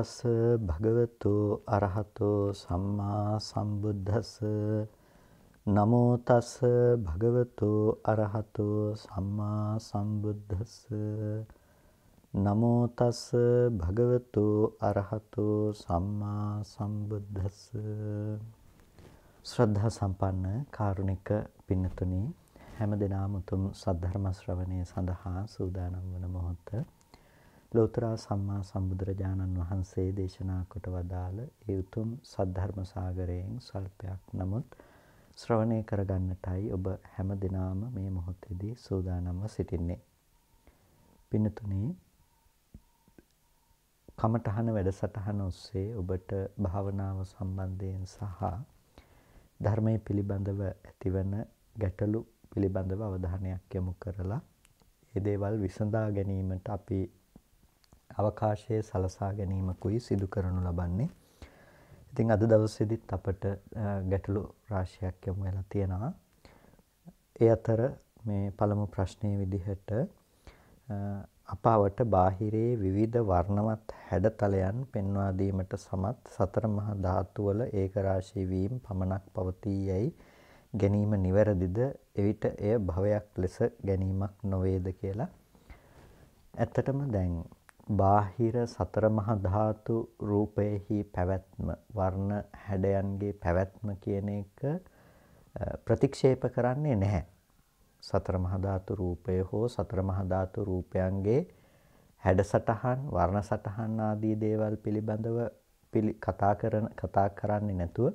නමෝ තස් භගවතු අරහතෝ සම්මා සම්බුද්දස්ස. නමෝ තස් භගවතු අරහතෝ සම්මා සම්බුද්දස්ස. නමෝ තස් භගවතු අරහතෝ සම්මා සම්බුද්දස්ස. ශ්‍රද්ධා සම්පන්න කාරුණික පින්නතුනි හැම දිනම උතුම් සද්ධර්ම ශ්‍රවණය සඳහා සූදානම් වන මොහොත ලෝතර සම්මා සම්බුදුරජාණන් වහන්සේ දේශනා කොට වදාළ ඒ උතුම් සද්ධර්ම සාගරයෙන් සල්පයක් නමුත් ශ්‍රවණය කරගන්නටයි ඔබ හැම දිනාම මේ මොහොතේදී සූදානම්ව සිටින්නේ. පින්නතුනේ කමඨහන වැඩසටහන ඔස්සේ ඔබට භාවනාව සම්බන්ධයෙන් සහ ධර්මයේ පිළිබඳව ඇතිවන ගැටලු පිළිබඳව අවධානයක් යොමු කරලා ඒ දේවල් විසඳා ගැනීමට අපි අවකාශයේ සලසා ගැනීමකුයි සිදු කරනු ලබන්නේ. ඉතින් අද දවසේදීත් අපට ගැටලු රාශියක් යොමු වෙලා තියෙනවා. ඒ අතර මේ පළමු ප්‍රශ්නයේ විදිහට අපාවට බාහිරේ විවිධ වර්ණවත් හැඩතලයන් පෙන්වා දීමට සමත් සතර මහා ධාතු වල ඒකරාශී වීම පමණක් පවතී යයි ගැනීම නිවැරදිද එවිට එය භවයක් ලෙස ගැනීමක් නොවේද කියලා ඇත්තටම දැන් බාහිර සතර මහා ධාතු රූපයෙහි පැවැත්ම වර්ණ හැඩයන්ගේ පැවැත්ම කියන එක ප්‍රතික්ෂේප කරන්නේ නැහැ. සතර මහා ධාතු රූපය හෝ සතර මහා ධාතු රූපයන්ගේ හැඩසටහන් වර්ණ සටහන් ආදී දේවල් පිළිබඳව කතා කරන කතා කරන්නේ නැතුව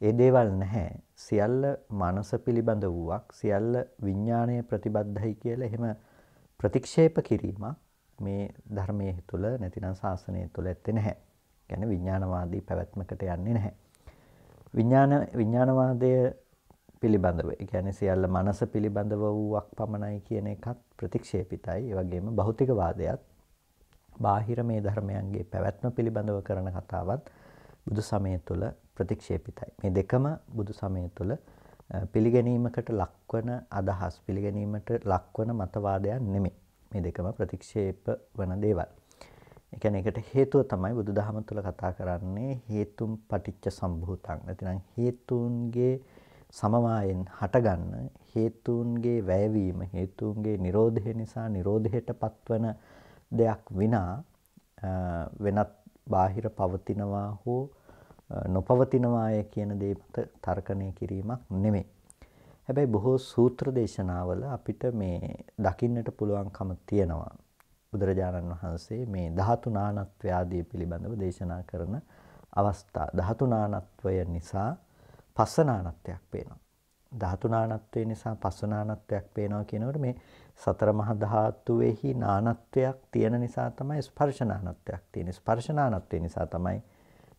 ඒ දේවල් නැහැ. සියල්ල මනස පිළිබඳ වූවක් සියල්ල විඥාණය ප්‍රතිබද්ධයි කියලා එහෙම ප්‍රතික්ෂේප කිරීමක් මේ ධර්මයේ තුල නැතිනම් ශාසනය තුල ඇත්තේ නැහැ. කියන්නේ විඥානවාදී පැවැත්මකට යන්නේ නැහැ. විඥාන විඥානවාදය පිළිබඳව, ඒ කියන්නේ සියල්ල මනස පිළිබඳව වූවක් පමණයි කියන එකත් ප්‍රතික්ෂේපිතයි. ඒ වගේම භෞතිකවාදයත් බාහිර මේ ධර්මයන්ගේ පැවැත්ම පිළිබඳව කරන කතාවත් බුදු සමය තුළ ප්‍රතික්ෂේපිතයි. මේ දෙකම බුදු සමය තුළ පිළිගැනීමකට ලක්වන අදහස් පිළිගැනීමට ලක්වන මතවාදයක් නෙමෙයි. මේ දෙකම ප්‍රතික්ෂේප වන දේවල්. ඒ කියන්නේ ඒකට හේතුව තමයි බුදුදහම තුළ කතා කරන්නේ හේතුම් පටිච්ච සම්භූතං. නැතිනම් හේතුන්ගේ සමவாயෙන් හටගන්න හේතුන්ගේ වැයවීම හේතුන්ගේ Nirodhe නිසා Nirodheට පත්වන දෙයක් විනා වෙනත් බාහිර පවතිනවා හෝ නොපවතිනවාය කියන දේ මත තර්කණය කිරීමක් නෙමෙයි. හැබැයි බොහෝ සූත්‍ර දේශනාවල අපිට මේ දකින්නට පුළුවන්කම තියෙනවා. බුදුරජාණන් වහන්සේ මේ ධාතු නානත්වය ආදී පිළිබඳව දේශනා කරන අවස්ථා. ධාතු නානත්වය නිසා පස්සනානත්වයක් පේනවා. ධාතු නානත්වය නිසා පස්සනානත්වයක් පේනවා කියනකොට මේ සතර මහා ධාතුවේහි නානත්වයක් තියෙන නිසා තමයි ස්පර්ශනානත්වයක් තියෙන්නේ. ස්පර්ශනානත්වය නිසා තමයි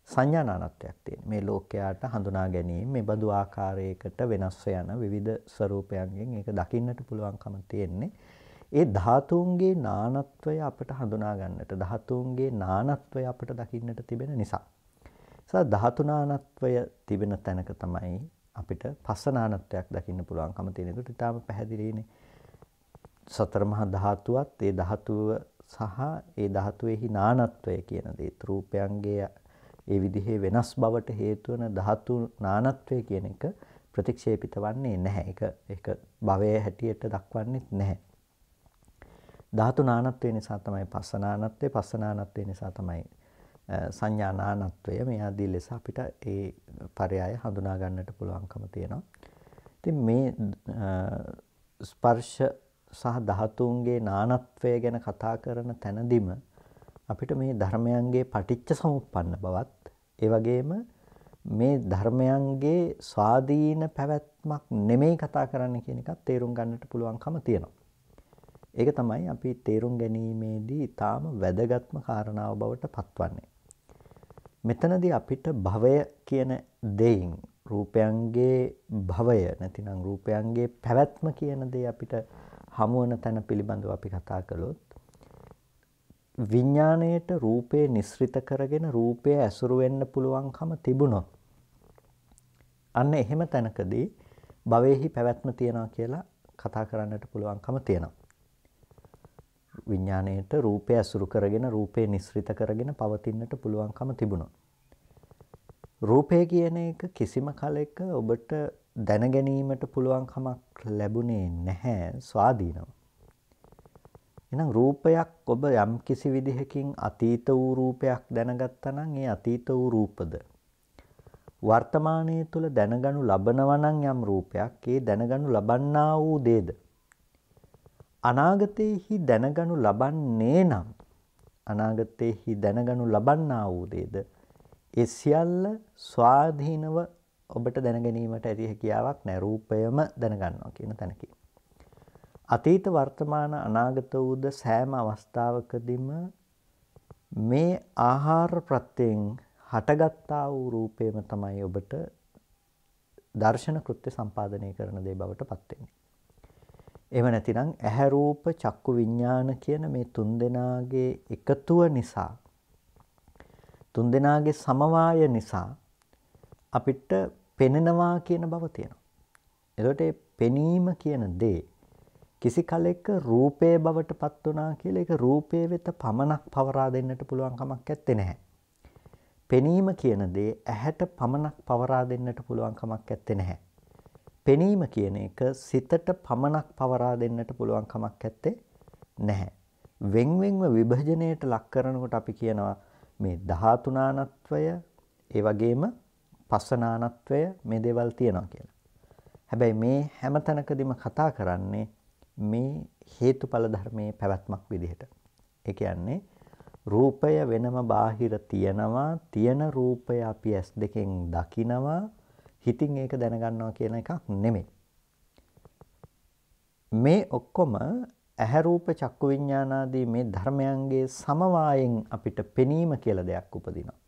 සංඥානානත්වයක් තියෙන. මේ ලෝකයාට හඳුනා ගැනීම මේ බඳු ආකාරයකට වෙනස් යන විවිධ ස්වરૂපයන්ගෙන් ඒක දකින්නට පුළුවන්කම තියෙන්නේ. ඒ ධාතුන්ගේ නානත්වය අපට හඳුනා ගන්නට ධාතුන්ගේ නානත්වය අපට දකින්නට තිබෙන නිසා. නිසා ධාතු නානත්වය තිබෙන තැනක තමයි අපිට පස්සනානත්වයක් දකින්න පුළුවන්කම තියෙන. ඒකට ඊටාම පැහැදිලිනේ. සතර මහා ධාතුවත් ඒ ධාතුව සහ ඒ ධාතුවේහි නානත්වය කියන දේ රූපයන්ගේ ඒ විදිහේ වෙනස් බවට හේතු වන ධාතු නානත්වය කියන එක ප්‍රතික්ෂේපිත වන්නේ නැහැ. ඒක ඒක භවයේ හැටියට දක්වන්නේ නැහැ. ධාතු නානත්වය නිසා තමයි පස්සනානත්වය, පස්සනානත්වය නිසා තමයි සංඥා නානත්වය මේ ආදී ලෙස අපිට ඒ පරයය හඳුනා ගන්නට පුළුවන්කම තියෙනවා. ඉතින් මේ ස්පර්ශ සහ ධාතුන්ගේ නානත්වය ගැන කතා කරන තැනදීම අපිට මේ ධර්මයන්ගේ පටිච්ච සමුප්පන්න බවත් ඒ වගේම මේ ධර්මයන්ගේ ස්වාධීන පැවැත්මක් නෙමෙයි කතා කරන්න කියන එකත් තේරුම් ගන්නට පුළුවන්කම තියෙනවා. ඒක තමයි අපි තේරුම් ගැනීමේදී ඊටාම වැදගත්ම කාරණාව බවට පත්වන්නේ. මෙතනදී අපිට භවය කියන දෙයින් රූපයන්ගේ භවය නැතිනම් රූපයන්ගේ පැවැත්ම කියන දේ අපිට හමුවන තැන පිළිබඳව අපි කතා කළොත් විඥාණයට රූපේ නිස්ෘත කරගෙන රූපය ඇසුරු වෙන්න පුළුවන්කම තිබුණොත් අන්න එහෙම තැනකදී භවෙහි පැවැත්ම තියනවා කියලා කතා කරන්නට පුළුවන්කම තියෙනවා. විඥාණයට රූපය අසුරු කරගෙන රූපේ නිස්ෘත කරගෙන පවතින්නට පුළුවන්කම තිබුණා. රූපය කියන එක කිසිම කලෙක ඔබට දැන ගැනීමට පුළුවන්කමක් ලැබුණේ නැහැ ස්වාධීනව. එහෙනම් රූපයක් ඔබ යම් කිසි විදිහකින් අතීත වූ රූපයක් දැනගත්තා නම් ඒ අතීත වූ රූපද? වර්තමානයේ තුල දැනගනු ලබනවා නම් යම් රූපයක් ඒ දැනගනු ලබන්නා වූ දේද? අනාගතයේහි දැනගනු ලබන්නේ නම් අනාගතයේහි දැනගනු ලබන්නා වූ දේද? ඒ සියල්ල ස්වාධීනව ඔබට දැනගැනීමට ඇති හැකියාවක් නැහැ රූපයම දැනගන්නවා කියන තැනකින් අතීත වර්තමාන අනාගත වූද සෑම අවස්ථාවකදීම මේ ආහාර ප්‍රත්‍යයෙන් හටගත්තා වූ රූපේම තමයි ඔබට දර්ශන කෘත්‍ය සම්පාදනය කරන දේ බවට පත් වෙන්නේ. එහෙම නැතිනම් ඇහැ රූප චක්කු විඥාන කියන මේ තුන්දෙනාගේ එකතුව නිසා තුන්දෙනාගේ සමவாய නිසා අපිට පෙනෙනවා කියන බව තියෙනවා. එතකොට පෙනීම කියන දේ කිසි කලෙක රූපේ බවට පත් වුණා කියලා ඒක රූපේ වෙත පමණක් පවරා දෙන්නට පුළුවන් කමක් නැත්තේ නැහැ. පෙනීම කියන දේ ඇහැට පමණක් පවරා දෙන්නට පුළුවන් කමක් නැත්තේ නැහැ. පෙනීම කියන එක සිතට පමණක් පවරා දෙන්නට පුළුවන් කමක් නැත්තේ නැහැ. වෙන් වෙන්ව විභජනයට ලක් කරනකොට අපි කියනවා මේ ධාතුනානත්වය ඒ වගේම පස්සනානත්වය මේ දේවල් තියෙනවා කියලා. හැබැයි මේ හැම තැනකදීම කතා කරන්නේ මේ හේතුඵල ධර්මයේ පැවැත්මක් විදිහට. ඒ කියන්නේ රූපය වෙනම බාහිර තියනවා තියෙන රූපය අපි ඇස් දෙකෙන් දකිනවා හිතින් ඒක දැනගන්නවා කියන එකක් නෙමෙයි. මේ ඔක්කොම ඇහැ රූප චක්කු විඥානාදී මේ ධර්මයන්ගේ සමவாயෙන් අපිට පෙනීම කියලා දෙයක් උපදිනවා.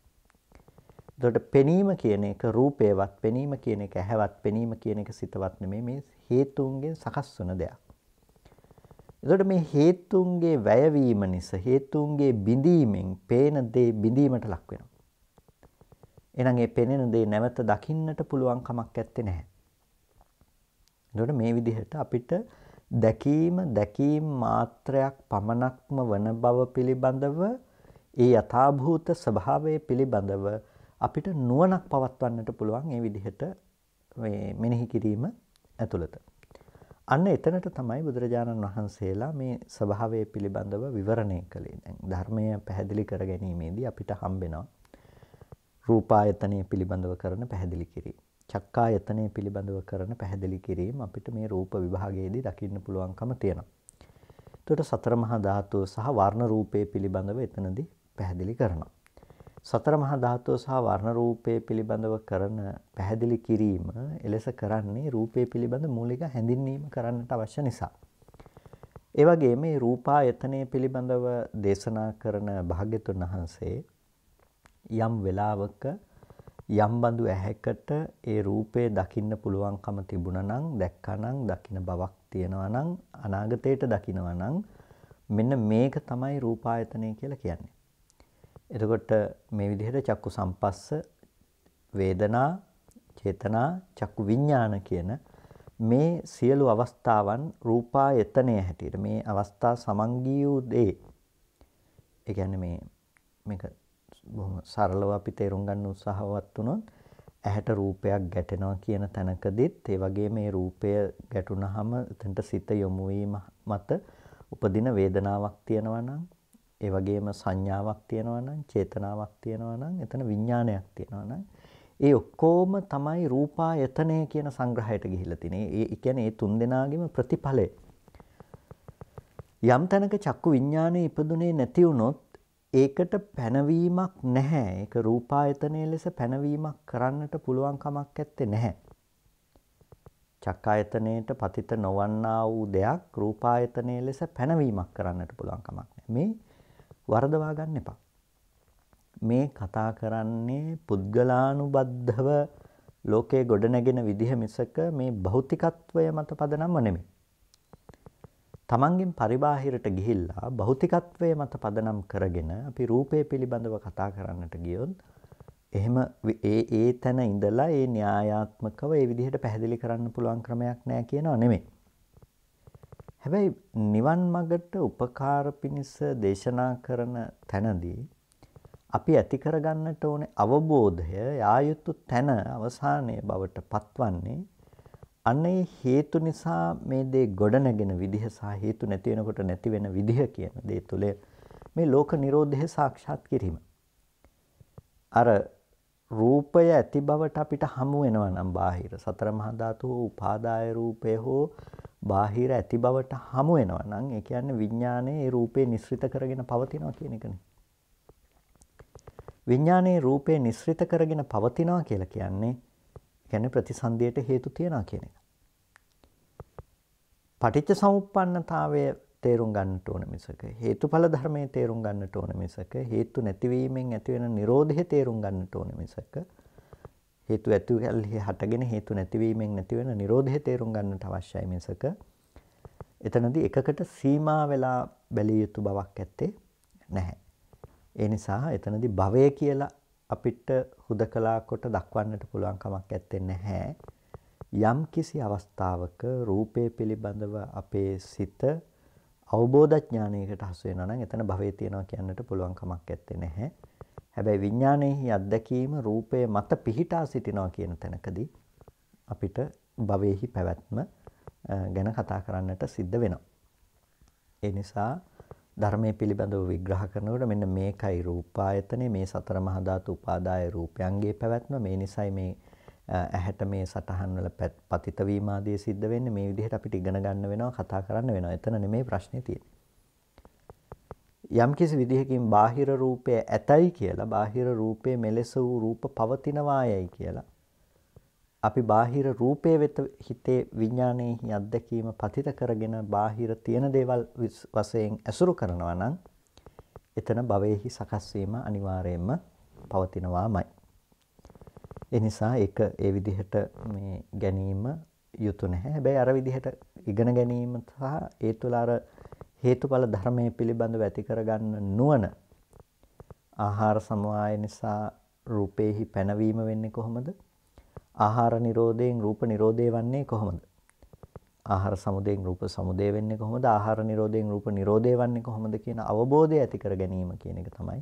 එතකොට පෙනීම කියන එක රූපේවත් පෙනීම කියන එක ඇහැවත් පෙනීම කියන එක සිතවත් නෙමෙයි මේ හේතුන්ගෙන් සකස් වන දෙයක්. එතකොට මේ හේතුන්ගේ වැයවීම නිසා හේතුන්ගේ බිඳීමෙන් පේන දේ බිඳීමට ලක් වෙනවා. එහෙනම් ඒ පෙනෙන දේ නැවත දකින්නට පුළුවන් කමක් නැත්තේ නැහැ. එතකොට මේ විදිහට අපිට දැකීම දැකීම් මාත්‍රයක් පමණක්ම වන බව පිළිබඳව ඒ යථාභූත ස්වභාවය පිළිබඳව අපිට නුවණක් පවත්වන්නට පුළුවන් මේ විදිහට මේ මෙනෙහි කිරීම ඇතුළත. අන්න එතනට තමයි බුදුරජාණන් වහන්සේලා මේ ස්වභාවය පිළිබඳව විවරණය කළේ. දැන් ධර්මය පැහැදිලි කර ගැනීමේදී අපිට හම්බෙනවා රූපායතනය පිළිබඳව කරන පැහැදිලි කිරීම. චක්කායතනය පිළිබඳව කරන පැහැදිලි කිරීම අපිට මේ රූප විභාගයේදී දකින්න පුළුවන්කම තියෙනවා. එතකොට සතර මහා ධාතුව සහ වර්ණ රූපේ පිළිබඳව එතනදී පැහැදිලි කරනවා. සතර මහා ධාතුව සහ වර්ණ රූපය පිළිබඳව කරන පැහැදිලි කිරීම එලෙස කරන්නේ රූපය පිළිබඳ මූලික හැඳින්වීම කරන්නට අවශ්‍ය නිසා. ඒ වගේම මේ රූපායතනය පිළිබඳව දේශනා කරන භාග්‍යතුන් වහන්සේ යම් වෙලාවක යම් බඳු ඇහැකට ඒ රූපය දකින්න පුළුවන්කම තිබුණා නම් දැක්කනම් දකින්න බවක් තියෙනවා නම් අනාගතයට දකිනවා නම් මෙන්න මේක තමයි රූපායතනය කියලා කියන්නේ. එතකොට මේ විදිහට චක්කු සම්පස්ස වේදනා චේතනා චක්කු විඥාන කියන මේ සියලු අවස්ථාවන් රූපායතනය හැටියට මේ අවස්ථා සමංගී වූ දේ. ඒ කියන්නේ මේ මේක බොහොම සරලව අපි තේරුම් ගන්න උත්සාහවත් වුණොත් ඇහැට රූපයක් ගැටෙනවා කියන තැනකදීත් ඒ වගේ මේ රූපය ගැටුණාම එතනට සිත යොමු මත උපදින වේදනාවක් තියෙනවා නම් ඒ වගේම සංඥාවක් තියෙනවා නම් චේතනාවක් තියෙනවා නම් එතන විඥානයක් තියෙනවා නම් ඒ ඔක්කොම තමයි රූපායතනය කියන සංග්‍රහයට ගිහිල්ලා තිනේ. ඒ කියන්නේ ඒ තුන් දෙනාගේම ප්‍රතිඵලය. යම් තැනක චක්කු විඥානය ඉපදුනේ නැති වුණොත් ඒකට පැනවීමක් නැහැ. ඒක රූපායතනයේ ලෙස පැනවීමක් කරන්නට පුළුවන් කමක් නැත්තේ නැහැ. චක්කායතනයේට පතිත නොවන්නා වූ දෙයක් රූපායතනයේ ලෙස පැනවීමක් කරන්නට පුළුවන් කමක් නැහැ. මේ වරදවා ගන්න එපා. මේ කතා කරන්නේ පුද්ගලානුබද්ධව ලෝකයේ ගොඩනැගෙන විදිහ මිසක මේ භෞතිකත්වය මත පදනම්ම නෙමෙයි. තමන්ගෙන් පරිබාහිරට ගිහිල්ලා භෞතිකත්වය මත පදනම් කරගෙන අපි රූපය පිළිබඳව කතා කරන්නට ගියොත් එහෙම ඒ ඒ තැන ඉඳලා ඒ න්‍යායාත්මකව ඒ විදිහට පැහැදිලි කරන්න පුළුවන් ක්‍රමයක් නෑ කියනවා නෙමෙයි. හැබැයි නිවන් මඟට උපකාර පිණිස දේශනා කරන තැනදී අපි ඇති කරගන්නට ඕනේ අවබෝධය යායුතු තැන අවසානයේ බවට පත්වන්නේ අනේ හේතු නිසා මේ දේ ගොඩනගෙන විදිහ සහ හේතු නැති වෙනකොට නැති වෙන විදිහ කියන දේ තුළ මේ ලෝක නිරෝධය සාක්ෂාත් කිරීම. අර රූපය ඇති බවට අපිට හමු වෙනවා නම් බාහිර සතර මහා ධාතු උපාදාය රූපය හෝ බාහිර ඇති බවට හමු වෙනවා නම් ඒ කියන්නේ විඥානයේ ඒ රූපේ නිස්ෘත කරගෙන පවතිනවා කියන එකනේ. විඥානයේ රූපේ නිස්ෘත කරගෙන පවතිනවා කියලා කියන්නේ කියන්නේ ප්‍රතිසන්දියට හේතු තියනවා කියන එක. පටිච්ච සමුප්පන්නතාවය තේරුම් ගන්නට ඕන මිසක හේතුඵල ධර්මයේ තේරුම් ගන්නට ඕන මිසක හේතු නැතිවීමෙන් ඇතිවෙන Nirodhe තේරුම් ගන්නට ඕන මිසක හේතු ඇති කල්හි හටගෙන හේතු නැතිවීමෙන් නැතිවෙන Nirodhe තේරුම් ගන්නට අවශ්‍යයි මිසක එතනදී එකකට සීමා වෙලා බැලිය යුතු බවක් ඇත්තේ නැහැ. ඒ නිසා එතනදී භවය කියලා අපිට හුදකලා කොට දක්වන්නට පුළුවන් කමක් ඇත්තේ නැහැ. යම් කිසි අවස්ථාවක රූපේ පිළිබඳව අපේ සිත අවබෝධ ඥානයකට හසු වෙනවා නම් එතන භවයේ තියනවා කියන්නට පුළුවන් කමක් නැත්තේ නැහැ. හැබැයි විඥානයේ අත්දැකීම රූපය මත පිහිටා සිටිනවා කියන තැනකදී අපිට භවයේහි පැවැත්ම ගැන කතා කරන්නට සිද්ධ වෙනවා. ඒ නිසා ධර්මයේ පිළිබඳව විග්‍රහ කරනකොට මෙන්න මේකයි රූපායතනේ මේ සතර මහා ධාතු උපාදාය රූපයන්ගේ පැවැත්ම මේ නිසයි මේ ඇහැට මේ සටහන් වල පතිත වීම ආදී සිද්ධ වෙන්නේ මේ විදිහට අපිට ඉගෙන ගන්න වෙනවා කතා කරන්න වෙනවා. එතන නෙමෙයි ප්‍රශ්නේ තියෙන්නේ. යම්කිසි විදිහකින් බාහිර රූපය ඇතයි කියලා බාහිර රූපයේ මෙලෙස වූ රූප පවතිනවායයි කියලා අපි බාහිර රූපයේ වෙත හිතේ විඥානයේ අත්දැකීම පතිත කරගෙන බාහිර තියෙන දේවල් වශයෙන් ඇසුරු කරනවා නම් එතන භවයේහි සකස් වීම අනිවාර්යයෙන්ම පවතිනවාමයි. ඒ නිසා ඒක ඒ විදිහට මේ ගැනීම යුතු නැහැ. හැබැයි අර විදිහට ඉගෙන ගැනීම සහ ඒ තුළ අර හේතුඵල ධර්මයේ පිළිබඳව ඇති කරගන්න නුවණ ආහාර සමவாய නිසා රූපේහි පැනවීම වෙන්නේ කොහොමද? ආහාර නිරෝධයෙන් රූප නිරෝධය වන්නේ කොහොමද? ආහාර සමුදයෙන් රූප සමුදය වෙන්නේ කොහොමද? ආහාර නිරෝධයෙන් රූප නිරෝධය වන්නේ කොහොමද කියන අවබෝධය ඇති කර ගැනීම කියන එක තමයි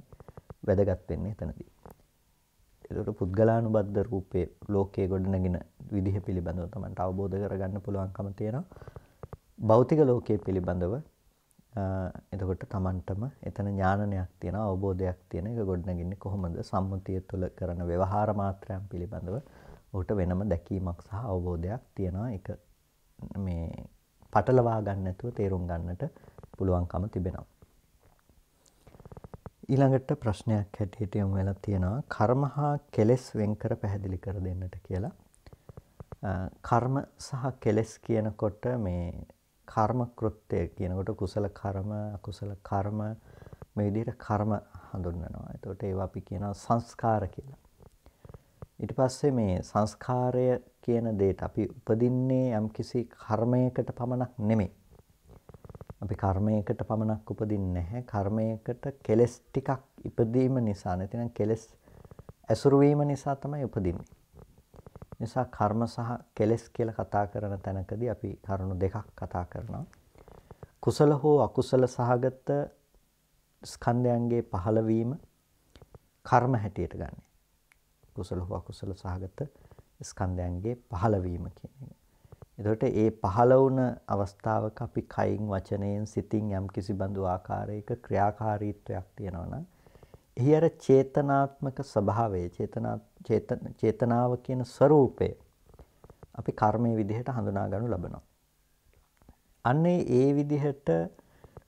වැදගත් වෙන්නේ එතනදී. ඒකට පුද්ගලානුබද්ධ රූපේ ලෝකයේ ගොඩනගෙන විදිහ පිළිබඳව තමයි අවබෝධ කරගන්න පුළුවන්කම තියෙනවා. භෞතික ලෝකයේ පිළිබඳව එතකොට Tamanටම එතන ඥානනයක් තියෙන අවබෝධයක් තියෙන එක ගොඩනගන්නේ කොහොමද? සම්මුතිය තුළ කරන ව්‍යවහාර මාත්‍රයන් පිළිබඳව ඔහුට වෙනම දැකීමක් සහ අවබෝධයක් තියෙනවා. ඒක මේ පටලවා ගන්න නැතුව තේරුම් ගන්නට පුළුවන්කම තිබෙනවා. ඊළඟට ප්‍රශ්නයක් හැටියට යමු වෙලා තියෙනවා. කර්ම හා කෙලෙස් වෙන්කර පැහැදිලි කර දෙන්නට කියලා. කර්ම සහ කෙලෙස් කියනකොට මේ කර්ම කෘත්‍ය කියනකොට කුසල කර්ම අකුසල කර්ම මේ විදිහට කර්ම හඳුන්වනවා. එතකොට ඒවා අපි කියනවා සංස්කාර කියලා. ඊට පස්සේ මේ සංස්කාරය කියන දෙයට අපි උපදින්නේ යම්කිසි කර්මයකට පමණක් නෙමෙයි. අපි කර්මයකට පමණක් උපදින්නේ නැහැ. කර්මයකට කෙලස් ටිකක් ඉපදීම නිසා නැතිනම් කෙලස් ඇසුරු වීම නිසා තමයි උපදින්නේ. නිසා කර්ම සහ කෙලස් කියලා කතා කරන තැනකදී අපි කරුණු දෙකක් කතා කරනවා. කුසල හෝ අකුසල සහගත ස්කන්ධයන්ගේ පහළවීම කර්ම හැටියට ගන්න. කුසල හෝ අකුසල සහගත ස්කන්ධයන්ගේ පහළවීම කියන එක. එතකොට ඒ පහළ වුණ අවස්ථාවක අපි කයින් වචනයෙන් සිතින් යම් කිසි බඳු ආකාරයක ක්‍රියාකාරීත්වයක් තියෙනවා නම් එහි අර චේතනාත්මක ස්වභාවය චේතනා චේතනාව කියන ස්වરૂපය අපි කර්මයේ විදිහට හඳුනා ගන්නු ලබනවා. අන්නේ ඒ විදිහට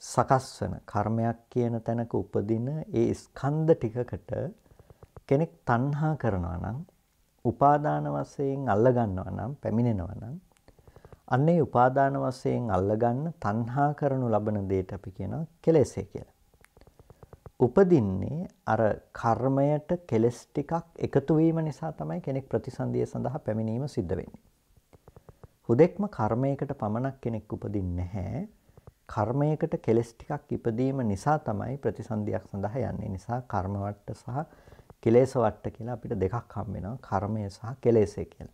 සකස් වෙන කර්මයක් කියන තැනක උපදින ඒ ස්කන්ධ ටිකකට කෙනෙක් තණ්හා කරනවා නම් උපාදාන වශයෙන් අල්ල ගන්නවා නම් පැමිණෙනවා නම් අන්නේ උපාදාන වශයෙන් අල්ලගන්න තණ්හා කරනු ලබන දෙයට අපි කියනවා කෙලෙසේ කියලා. උපදින්නේ අර කර්මයට කෙලස් ටිකක් එකතු වීම නිසා තමයි කෙනෙක් ප්‍රතිසන්දිය සඳහා පැමිණීම සිද්ධ වෙන්නේ. හුදෙක්ම කර්මයකට පමණක් කෙනෙක් උපදින්නේ නැහැ. කර්මයකට කෙලස් ටිකක් ඉපදීම නිසා තමයි ප්‍රතිසන්දියක් සඳහා යන්නේ. නිසා කර්ම වට්ට සහ කෙලෙස් වට්ට කියලා අපිට දෙකක් හම් වෙනවා. කර්මය සහ කෙලෙසේ කියලා.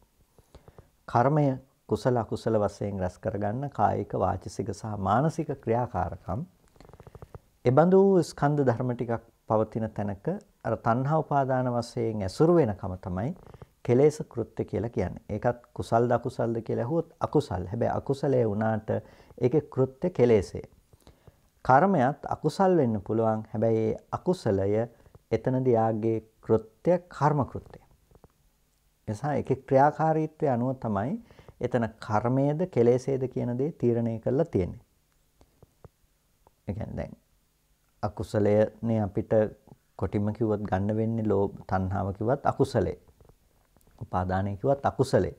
කර්මය කුසල අකුසල වශයෙන් රැස් කරගන්න කායික වාචික සහ මානසික ක්‍රියාකාරකම් එබඳු ස්කන්ධ ධර්ම ටිකක් පවතින තැනක අර තණ්හා උපාදාන වශයෙන් ඇසුරු වෙනකම තමයි කෙලෙස් කෘත්‍ය කියලා කියන්නේ. ඒකත් කුසල්ද අකුසල්ද කියලා ඇහුවොත් අකුසල්. හැබැයි අකුසලයේ වුණාට ඒකේ කෘත්‍ය කෙලෙසේ. කර්මයක් අකුසල් වෙන්න පුළුවන්. හැබැයි අකුසලය එතනදී යාගේ කෘත්‍ය කර්ම කෘත්‍ය. එසා ඒකේ ක්‍රියාකාරීත්වය අනුව තමයි එතන කර්මයේද කෙලෙසේද කියන දේ තීරණය කරලා තියෙන්නේ. ඒ කියන්නේ දැන් අකුසලයනේ අපිට කොටිම කිව්වොත් ගන්න වෙන්නේ ලෝභ තණ්හාව කිව්වත් අකුසලේ. උපාදානය කිව්වත් අකුසලේ.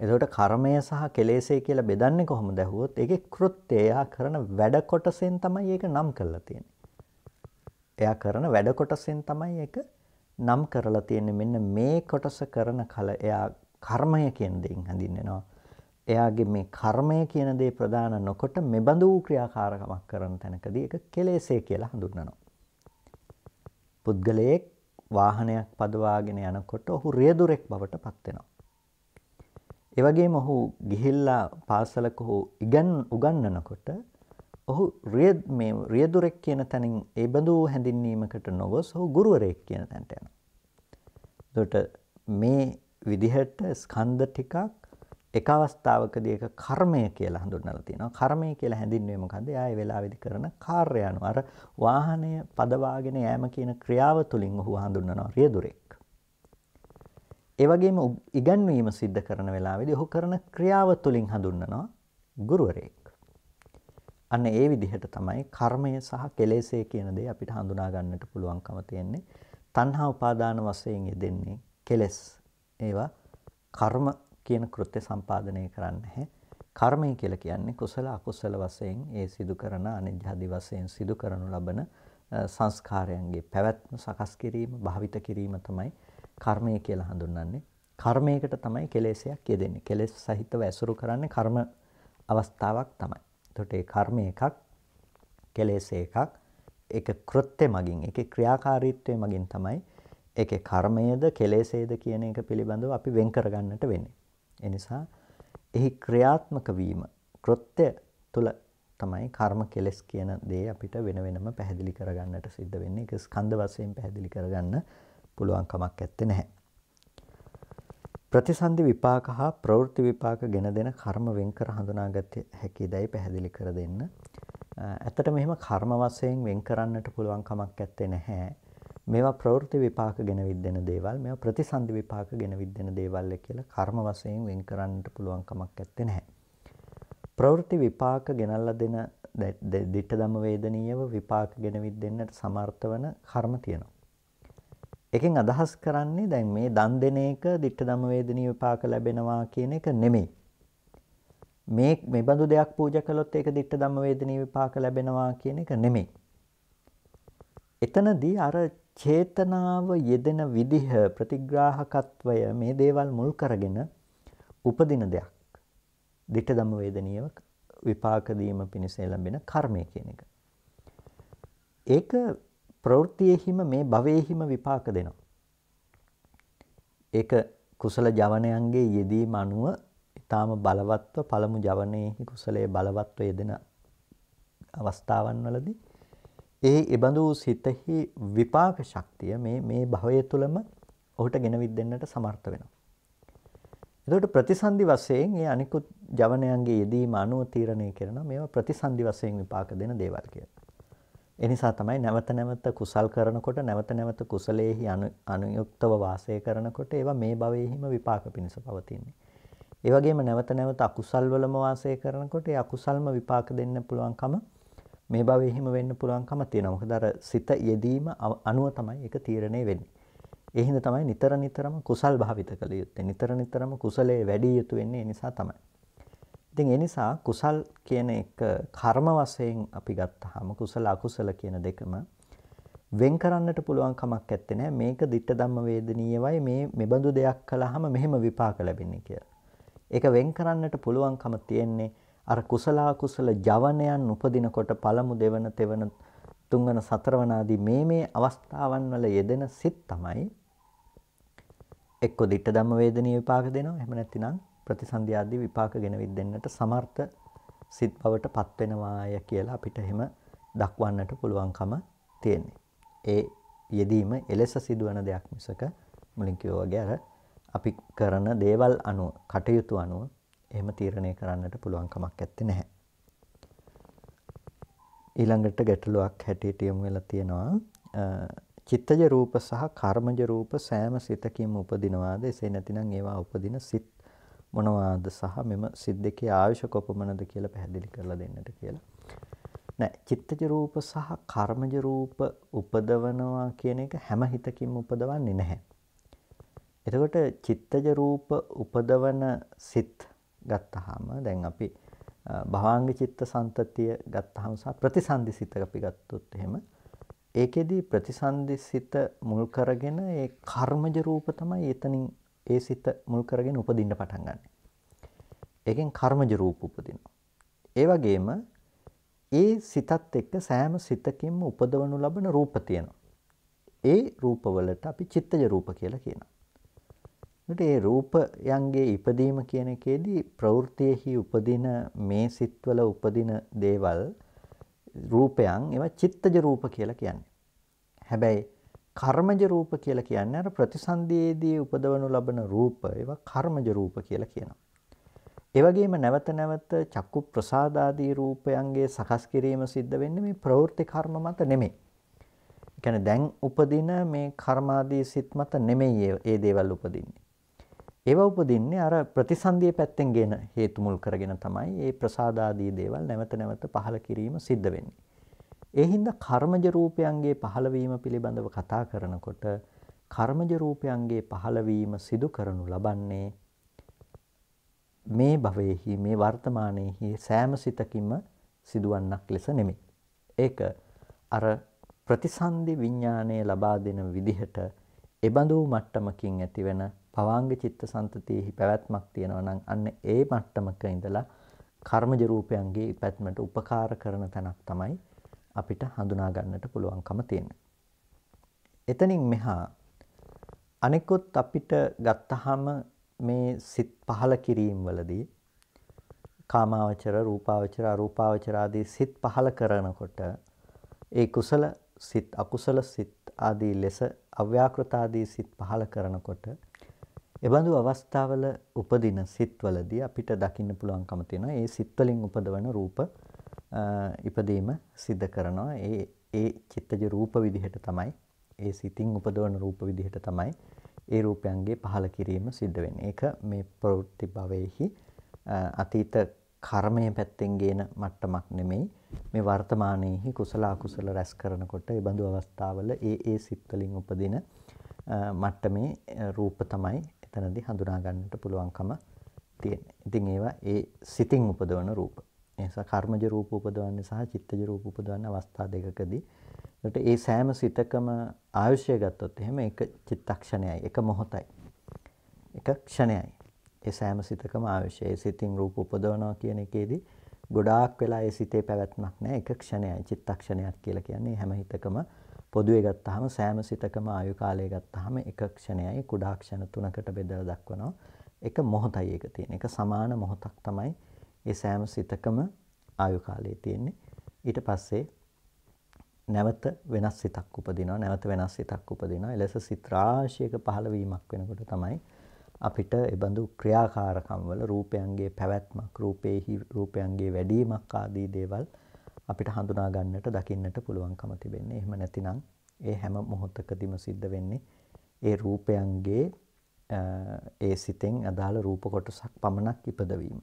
එතකොට කර්මය සහ කෙලෙසේ කියලා බෙදන්නේ කොහොමද ඇහුවොත් ඒකේ කෘත්‍යය එයා කරන වැඩ කොටසෙන් තමයි ඒක නම් කරලා තියෙන්නේ. එයා කරන වැඩ කොටසෙන් තමයි ඒක නම් කරලා තියෙන්නේ. මෙන්න මේ කොටස කරන කල එයා කර්මය කියන දෙයින් හඳින්වනවා. එයාගේ මේ කර්මය කියන දේ ප්‍රදාන නොකොට මෙබඳු ක්‍රියාකාරකමක් කරන තැනකදී ඒක කෙලෙසේ කියලා හඳුන්වනවා. පුද්ගලයෙක් වාහනයක් පදවාගෙන යනකොට ඔහු රියදුරෙක් බවට පත් වෙනවා. ඒ වගේම ඔහු ගිහිල්ලා පාසලක ඔහු ඉගන් උගන්වනකොට ඔහු රිය මේ රියදුරෙක් කියන තැනින් ඒ බඳු හැඳින්වීමකට නොගොස් ඔහු ගුරුවරයෙක් කියන තැනට යනවා. එතකොට මේ විදිහට ස්කන්ධ ටිකක් එක අවස්ථාවකදී ඒක කර්මය කියලා හඳුන්වලා තියෙනවා. කර්මය කියලා හැඳින්වෙන්නේ මොකද්ද? එයා ඒ වෙලාවේදී කරන කාර්යය අනුව අර වාහනය පදවාගෙන යෑම කියන ක්‍රියාව තුලින් ඔහු හඳුන්වනවා රියදුරෙක්. ඒ වගේම ඉගන්වීම සිද්ධ කරන වෙලාවේදී ඔහු කරන ක්‍රියාව තුළින් හඳුන්වනවා ගුරුවරයෙක්. අන්න ඒ විදිහට තමයි කර්මය සහ කෙලෙසේ කියන දේ අපිට හඳුනා ගන්නට පුළුවන්කම තියෙන්නේ. තණ්හා උපාදාන වශයෙන් යෙදෙන්නේ කෙලෙස්. ඒවා කර්ම කියන කෘත්‍ය සම්පාදනය කරන්නේ කර්මය කියලා කියන්නේ කුසල අකුසල වශයෙන් ඒ සිදු කරන අනිජ්ජාදි වශයෙන් සිදු කරනු ලබන සංස්කාරයන්ගේ පැවැත්ම සකස් කිරීම භාවිත කිරීම තමයි කර්මය කියලා හඳුන්වන්නේ. කර්මයකට තමයි කෙලෙසයක් යෙදෙන්නේ. කෙලෙස් සහිතව ඇසුරු කරන්නේ කර්ම අවස්ථාවක් තමයි. එතකොට ඒ කර්ම එකක් කෙලෙස් එකක් ඒක කෘත්‍ය මගින් ඒකේ ක්‍රියාකාරීත්වය මගින් තමයි ඒකේ කර්මයේද කෙලෙසේද කියන එක පිළිබඳව අපි වෙන් කරගන්නට වෙන්නේ. ඒ නිසා එහි ක්‍රියාත්මක වීම කෘත්‍ය තුල තමයි කර්ම කෙලස් කියන දේ අපිට වෙන වෙනම පැහැදිලි කරගන්නට සිද්ධ වෙන්නේ. ඒක ස්කන්ධ වශයෙන් පැහැදිලි කරගන්න පුළුවන් කමක් නැත්තේ නැහැ. ප්‍රතිසන්දි විපාක හා ප්‍රවෘත්ති විපාක ගෙන දෙන කර්ම වෙන්කර හඳුනාගත හැකිදයි පැහැදිලි කර දෙන්න. ඇත්තට මෙහෙම කර්ම වශයෙන් වෙන් කරන්නට පුළුවන් කමක් නැත්තේ නැහැ. මේවා ප්‍රවෘත්ති විපාක ගෙන විද්දෙන දේවල් මේවා ප්‍රතිසන්දි විපාක ගෙන විද්දෙන දේවල් කියලා කර්ම වශයෙන් වෙන් කරන්නට පුළුවන් කමක් නැත්තේ නැහැ. ප්‍රවෘත්ති විපාක ගෙනල්ලා දෙන දිට්ඨ ධම්ම වේදනීයව විපාක ගෙන විද්දෙන්නට සමර්ථ වන කර්ම තියෙනවා. එකෙන් අදහස් කරන්නේ දැන් මේ දන් දෙන එක ditta ධම්ම වේදනීය විපාක ලැබෙනවා කියන එක නෙමෙයි. මේ මෙබඳු දෙයක් පූජා කළොත් ඒක ditta ධම්ම වේදනීය විපාක ලැබෙනවා කියන එක නෙමෙයි. එතනදී අර චේතනාව යෙදෙන විදිහ ප්‍රතිග්‍රාහකත්වය මේ දේවල් මුල් කරගෙන උපදින දෙයක්. ditta ධම්ම වේදනීය විපාක දීම පිණිස ලැබෙන කර්මය කියන එක. ඒක ප්‍රවෘත්තියෙහිම මේ භවයේහිම විපාක දෙනවා. ඒක කුසල ජවනයන්ගේ යෙදීම අනුව ඊටාම බලවත්ව පළමු ජවනයේහි කුසලයේ බලවත්ව යෙදෙන අවස්ථාවන් වලදී ඒ ඉබඳු සිතෙහි විපාක ශක්තිය මේ මේ භවය තුළම ඔහුට ගෙනවිත් දෙන්නට සමර්ථ වෙනවා. එතකොට ප්‍රතිසන්දි වශයෙන් මේ අනිකුත් ජවනයන්ගේ යෙදීම අනුව තීරණය කරන මේවා ප්‍රතිසන්දි වශයෙන් විපාක දෙන දේවල් කියලා. ඒ නිසා තමයි නැවත නැවත කුසල් කරනකොට නැවත නැවත කුසලයේහි අනුයුක්තව වාසය කරනකොට ඒවා මේ භවයේහිම විපාක පිණිස පවතින්නේ. ඒ වගේම නැවත නැවත අකුසල් වලම වාසය කරනකොට ඒ අකුසල්ම විපාක දෙන්න පුළුවන්කම මේ භවයේහිම වෙන්න පුළුවන්කම තියෙනවා. මොකද අර සිත යෙදීම අනුව තමයි ඒක තීරණය වෙන්නේ. ඒ හින්දා තමයි නිතර නිතරම කුසල් භාවිත කළ යුත්තේ. නිතර නිතරම කුසලයේ වැඩි යුතු වෙන්නේ ඒ නිසා තමයි. ඉතින් ඒ නිසා කුසල් කියන එක කර්ම වශයෙන් අපි ගත්තාම කුසල අකුසල කියන දෙකම වෙන් කරන්නට පුළුවන් කමක් නැත්තේ නෑ මේක ditta ධම්ම වේදනීයවයි මේ මෙබඳු දෙයක් කළාම මෙහෙම විපාක ලැබෙන්නේ කියලා. ඒක වෙන් කරන්නට පුළුවන්කම තියෙන්නේ අර කුසල අකුසල ජවනයන් උපදිනකොට පළමු දෙවන තෙවන තුන්වන සතරවන ආදී මේ මේ අවස්ථාවන් වල යෙදෙන සිත් තමයි එක්ක ditta ධම්ම වේදනීය විපාක දෙනවා එහෙම නැත්නම් ප්‍රතිසන්දි ආදී විපාක ගෙනවිත් දෙන්නට සමර්ථ සිත් බවට පත් වෙනවාය කියලා අපිට එහෙම දක්වන්නට පුළුවන්කම තියෙන්නේ. ඒ යෙදීම එලෙස සිදුවන දෙයක් මිසක මුලින් කිව්වා වගේ අර අපි කරන දේවල් අනුව කටයුතු අනුව එහෙම තීරණය කරන්නට පුළුවන් කමක් නැත්තේ නැහැ. ඊළඟට ගැටලුවක් හැටියට යොමු වෙලා තියෙනවා චිත්තජ රූප සහ කර්මජ රූප සෑම සිතකින්ම උපදිනවාද එසේ නැතිනම් ඒවා උපදින සිත් මොනවාද සහ මෙම සිත් දෙකේ ආයුෂ කොපමණද කියලා පැහැදිලි කරලා දෙන්නට කියලා. නෑ චිත්තජ රූප සහ කර්මජ රූප උපදවනවා කියන එක හැම හිතකින්ම උපදවන්නේ නැහැ. එතකොට චිත්තජ රූප උපදවන සිත් ගත්තාම දැන් අපි භවාංග චිත්ත සන්තතිය ගත්තාම සහ ප්‍රතිසන්දිසිත අපි ගත්තොත් එහෙම ඒකෙදි ප්‍රතිසන්දිසිත මුල් කරගෙන ඒ කර්මජ රූප තමයි එතනින් ඒ සිත මුල් කරගෙන උපදින්න පටන් ගන්න. ඒකෙන් කර්මජ රූප උපදිනවා. ඒ වගේම ඒ සිතත් එක්ක සෑම සිතකින්ම උපදවනු ලබන රූප තියෙනවා. ඒ රූපවලට අපි චිත්තජ රූප කියලා කියනවා. එතකොට මේ රූපයන්ගේ ඉපදීම කියන එකේදී ප්‍රවෘත්තියෙහි උපදින මේ සිත්වල උපදින දේවල් රූපයන් ඒවා චිත්තජ රූප කියලා කියන්නේ. හැබැයි කර්මජ රූප කියලා කියන්නේ අර ප්‍රතිසන්දියේදී උපදවනු ලබන රූප ඒවා කර්මජ රූප කියලා කියනවා. ඒ වගේම නැවත නැවත චක්කු ප්‍රසාද ආදී රූපයන්ගේ සකස් කිරීම සිද්ධ වෙන්නේ මේ ප්‍රවෘත්ති කර්ම මත නෙමෙයි. කියන්නේ දැන් උපදින මේ කර්මාදී සිත් මත නෙමෙයි ඒ දේවල් උපදින්නේ. ඒවා උපදින්නේ අර ප්‍රතිසන්දිය පැත්තෙන් ගෙන හේතු මුල් කරගෙන තමයි මේ ප්‍රසාදාදී දේවල් නැවත නැවත පහළ කිරීම සිද්ධ වෙන්නේ. ඒ හින්දා කර්මජ රූපයන්ගේ පහළවීම පිළිබඳව කතා කරනකොට කර්මජ රූපයන්ගේ පහළවීම සිදු කරනු ලබන්නේ මේ භවයේහි මේ වර්තමානයේහි සෑම සිතකින්ම සිදුවන්නක් ලෙස නෙමෙයි. ඒක අර ප්‍රතිසන්දි විඥානය ලබා දෙන විදිහට එබඳු මට්ටමකින් ඇතිවෙන පවාංග චිත්තසංතතියෙහි පැවැත්මක් තියෙනවා නම් අන්න ඒ මට්ටමක ඉඳලා කර්මජ රූපයන්ගේ පැත්මට උපකාර කරන තැනක් තමයි අපිට හඳුනා ගන්නට පුළුවන්කම තියෙන්නේ. එතනින් මෙහා අනිකුත් අපිට ගත්තහම මේ සිත් පහල කිරීම වලදී කාමාවචර රූපාවචර අරූපාවචර ආදී සිත් පහල කරනකොට ඒ කුසල සිත් අකුසල සිත් ආදී ලෙස අව්‍යාකෘත ආදී සිත් පහල කරනකොට එබඳු අවස්ථාවල උපදින සිත්වලදී අපිට දකින්න පුළුවන්කම තියෙනවා ඒ සිත්වලින් උපදවන රූප ඉපදීම සිද්ධ කරනවා ඒ ඒ චිත්තජ රූප විදිහට තමයි ඒ සිතින් උපදවන රූප විදිහට තමයි ඒ රූපයන්ගේ පහළ කිරීම සිද්ධ වෙන්නේ. ඒක මේ ප්‍රවෘත්ති භවයේහි අතීත කර්මයේ පැත්තෙන් ගේන මට්ටමක් නෙමෙයි. මේ වර්තමානයේහි කුසල අකුසල රැස් කරනකොට ඒ බඳු අවස්ථාවල ඒ ඒ සිත් වලින් උපදින මට්ටමේ රූප තමයි එතනදී හඳුනා ගන්නට පුළුවන්කම තියෙන්නේ. ඉතින් ඒවා ඒ සිතින් උපදවන රූප. ඒ නිසා කර්මජ රූප උපදවන්නේ සහ චිත්තජ රූප උපදවන්න අවස්ථා දෙකකදී ඒකට ඒ සෑම සිතකම ආයුෂය ගත්තොත් එහෙම එක චිත්තක්ෂණයයි එක මොහොතයි. එක ක්ෂණයයි. ඒ සෑම සිතකම ආයුෂය. ඒ සිතින් රූප උපදවනවා කියන එකේදී ගොඩාක් වෙලා ඒ සිතේ පැවැත්මක් නැහැ. එක ක්ෂණයයි. චිත්තක්ෂණයක් කියලා කියන්නේ හැම හිතකම පොදුවේ ගත්තාම සෑම සිතකම ආයු කාලය ගත්තාම එක ක්ෂණයයි කුඩා ක්ෂණ තුනකට බෙදලා දක්වනවා. එක මොහොතයි ඒක තියෙන. එක සමාන මොහොතක් තමයි ඒ සෑම සිතකම ආයු කාලය තියෙන්නේ. ඊට පස්සේ නැවත වෙනස් සිතක් උපදිනවා. නැවත වෙනස් සිතක් උපදිනවා. එලෙස සිත් රාශියක පහළ වීමක් වෙනකොට තමයි අපිට ඒබඳු ක්‍රියාකාරකම් වල රූපයන්ගේ පැවැත්මක්, රූපේහි රූපයන්ගේ වැඩිවීමක් ආදී දේවල් අපිට හඳුනා ගන්නට දකින්නට පුළුවන්කම තිබෙන්නේ. එහෙම නැතිනම් ඒ හැම මොහොතකදීම සිද්ධ වෙන්නේ ඒ රූපයන්ගේ ඒ සිතෙන් අදාළ රූප කොටසක් පමණක් ඉපදවීම.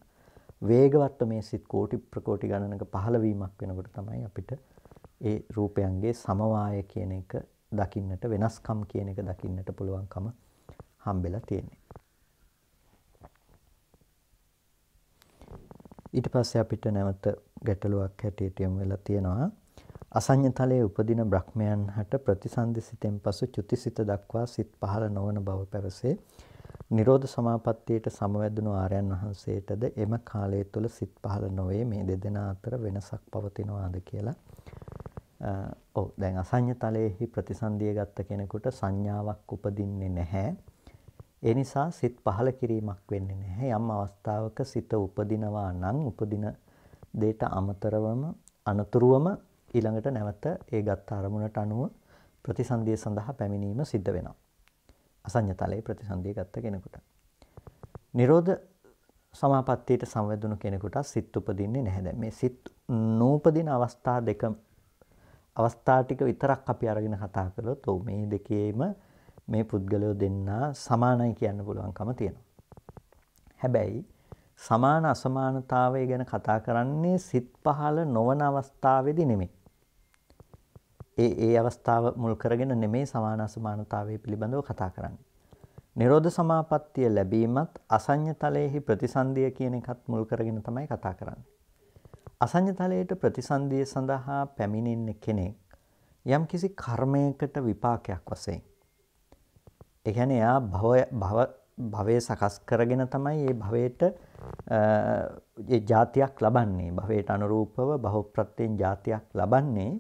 වේගවත් මේ සිත් කෝටි ප්‍රකෝටි ගණනක පහළවීමක් වෙනකොට තමයි අපිට ඒ රූපයන්ගේ සමவாய කියන එක දකින්නට වෙනස්කම් කියන එක දකින්නට පුළුවන්කම හම්බෙලා තියෙන්නේ. ඊට පස්සේ අපිට නැවත ගැටලුවක් හැටියට යොමු වෙලා තියෙනවා. අසඤ්ඤතලයේ උපදින බ්‍රහ්මයන් හට ප්‍රතිසන්දිසිතෙන් පසු චුතිසිත දක්වා සිත් පහළ නොවන බව පැවසේ. නිරෝධ සමාපත්තියට සමවැදුණු ආර්යයන් වහන්සේටද එම කාලය තුල සිත් පහළ නොවේ මේ දෙදෙනා අතර වෙනසක් පවතිනවාද කියලා. ඔව් දැන් අසඤ්ඤතලයේහි ප්‍රතිසන්දිය ගත්ත කෙනෙකුට සංඥාවක් උපදින්නේ නැහැ. ඒ නිසා සිත් පහළ කිරීමක් වෙන්නේ නැහැ. යම් අවස්ථාවක සිත උපදිනවා නම් උපදින දේට අමතරවම අනතුරුවම ඊළඟට නැවත ඒ ගත්ත අරමුණට අනුව ප්‍රතිසන්දිය සඳහා පැමිණීම සිද්ධ වෙනවා. අසඤ්ඤතලයේ ප්‍රතිසන්දිය ගත්ත කෙනෙකුට. නිරෝධ සමාපත්තියට සම්වැදුණු කෙනෙකුට සිත් උපදින්නේ නැහැ. දැන් මේ සිත් නූපදින අවස්ථා දෙක අවස්ථා ටික විතරක් අපි අරගෙන කතා කළොත් ඔව් මේ දෙකේම මේ පුද්ගලයෝ දෙන්නා සමානයි කියන්න පුළුවන්කම තියෙනවා. හැබැයි සමාන අසමානතාවය ගැන කතා කරන්නේ සිත් පහළ නොවන අවස්ථාවේදී නෙමෙයි. ඒ ඒ අවස්ථාව මුල් කරගෙන නෙමෙයි සමාන අසමානතාවය පිළිබඳව කතා කරන්නේ. නිරෝධ සමාපත්තිය ලැබීමත් අසඤ්ඤ තලයේහි ප්‍රතිසන්දිය කියන එකත් මුල් කරගෙන තමයි කතා කරන්නේ. අසඤ්ඤ තලයට ප්‍රතිසන්දිය සඳහා පැමිණෙන්නේ කෙනෙක් යම්කිසි කර්මයකට විපාකයක් වශයෙන්. ඒ කියන්නේ එයා භව භව භවයේ සකස් කරගෙන තමයි මේ භවයට ඒ જાතියක් ලබන්නේ. භවයට අනුරූපව භව ප්‍රත්‍යයෙන් જાතියක් ලබන්නේ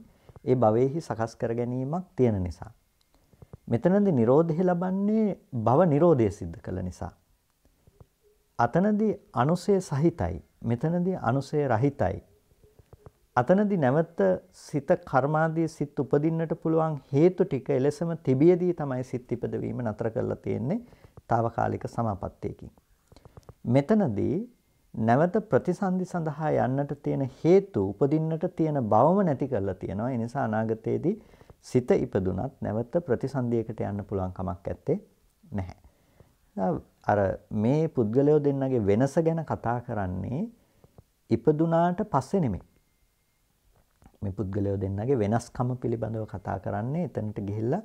ඒ භවයේහි සකස් කර ගැනීමක් තියෙන නිසා. මෙතනදී Nirodhe ලබන්නේ භව Nirodhe සිද්ධ කළ නිසා. අතනදී අනුසය සහිතයි. මෙතනදී අනුසය රහිතයි. අතනදී නැවත සිත කර්මාදී සිත් උපදින්නට පුළුවන් හේතු ටික එලෙසම තිබියදී තමයි සිත් ඉපදවීම නතර කරලා තියෙන්නේ తాවකාලික සමාපත්තියකින්. මෙතනදී නැවත ප්‍රතිසන්දි සඳහා යන්නට තියෙන හේතු උපදින්නට තියෙන බවම නැති කරලා තියෙනවා. ඒ නිසා අනාගතයේදී සිත ඉපදුනත් නැවත ප්‍රතිසන්දියකට යන්න පුළුවන් කමක් නැත්තේ නැහැ. අර මේ පුද්ගලයෝ දෙන්නගේ වෙනස ගැන කතා කරන්නේ ඉපදුනාට පස්සේ නෙමෙයි. මේ පුද්ගලයෝ දෙන්නගේ වෙනස්කම පිළිබඳව කතා කරන්නේ එතනට ගිහිල්ලා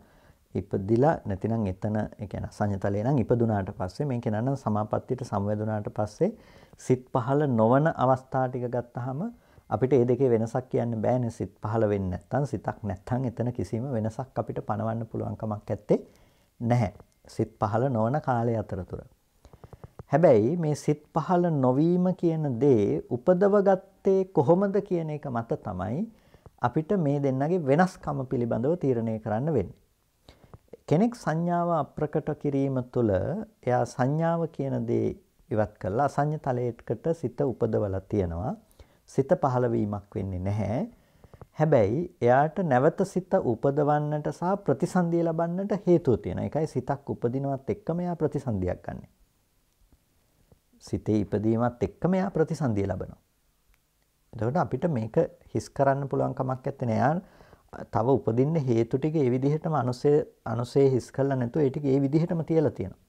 ඉපදිලා නැතිනම් එතන ඒ කියන්නේ අසඤ්ඤතලේ නම් ඉපදුනාට පස්සේ මේක නන සමාපත්තියට සමවැදුනාට පස්සේ සිත් පහළ නොවන අවස්ථා ටික ගත්තාම අපිට මේ දෙකේ වෙනසක් කියන්න බෑනේ සිත් පහළ වෙන්නේ නැත්නම් සිතක් නැත්නම් එතන කිසිම වෙනසක් අපිට පනවන්න පුළුවන් කමක් නැත්තේ නැහැ. සිත් පහළ නොවන කාලය අතරතුර. හැබැයි මේ සිත් පහළ නොවීම කියන දේ උපදවගත්තේ කොහොමද කියන එක මත තමයි අපිට මේ දෙන්නගේ වෙනස්කම පිළිබඳව තීරණය කරන්න වෙන්නේ. කෙනෙක් සංඥාව අප්‍රකට කිරීම තුළ එයා සංඥාව කියන දේ ඉවත් කරලා අසඤ්ඤ තලයකට සිත උපදවලා තියෙනවා. සිත පහළ වීමක් වෙන්නේ නැහැ. හැබැයි එයාට නැවත සිත උපදවන්නට සහ ප්‍රතිසන්දිය ලබන්නට හේතුව තියෙනවා. ඒකයි සිතක් උපදිනවත් එක්කම එයා ප්‍රතිසන්දියක් ගන්නෙ. සිතේ ඉපදීමත් එක්කම එයා ප්‍රතිසන්දිය ලබනවා. එතකොට අපිට මේක හිස් කරන්න පුළුවන් කමක් නැත්තේ නෑ. තව උපදින්න හේතු ටික ඒ විදිහටම අනුසය අනුසය හිස් කරලා නැතුව ඒ ටික ඒ විදිහටම තියලා තියෙනවා.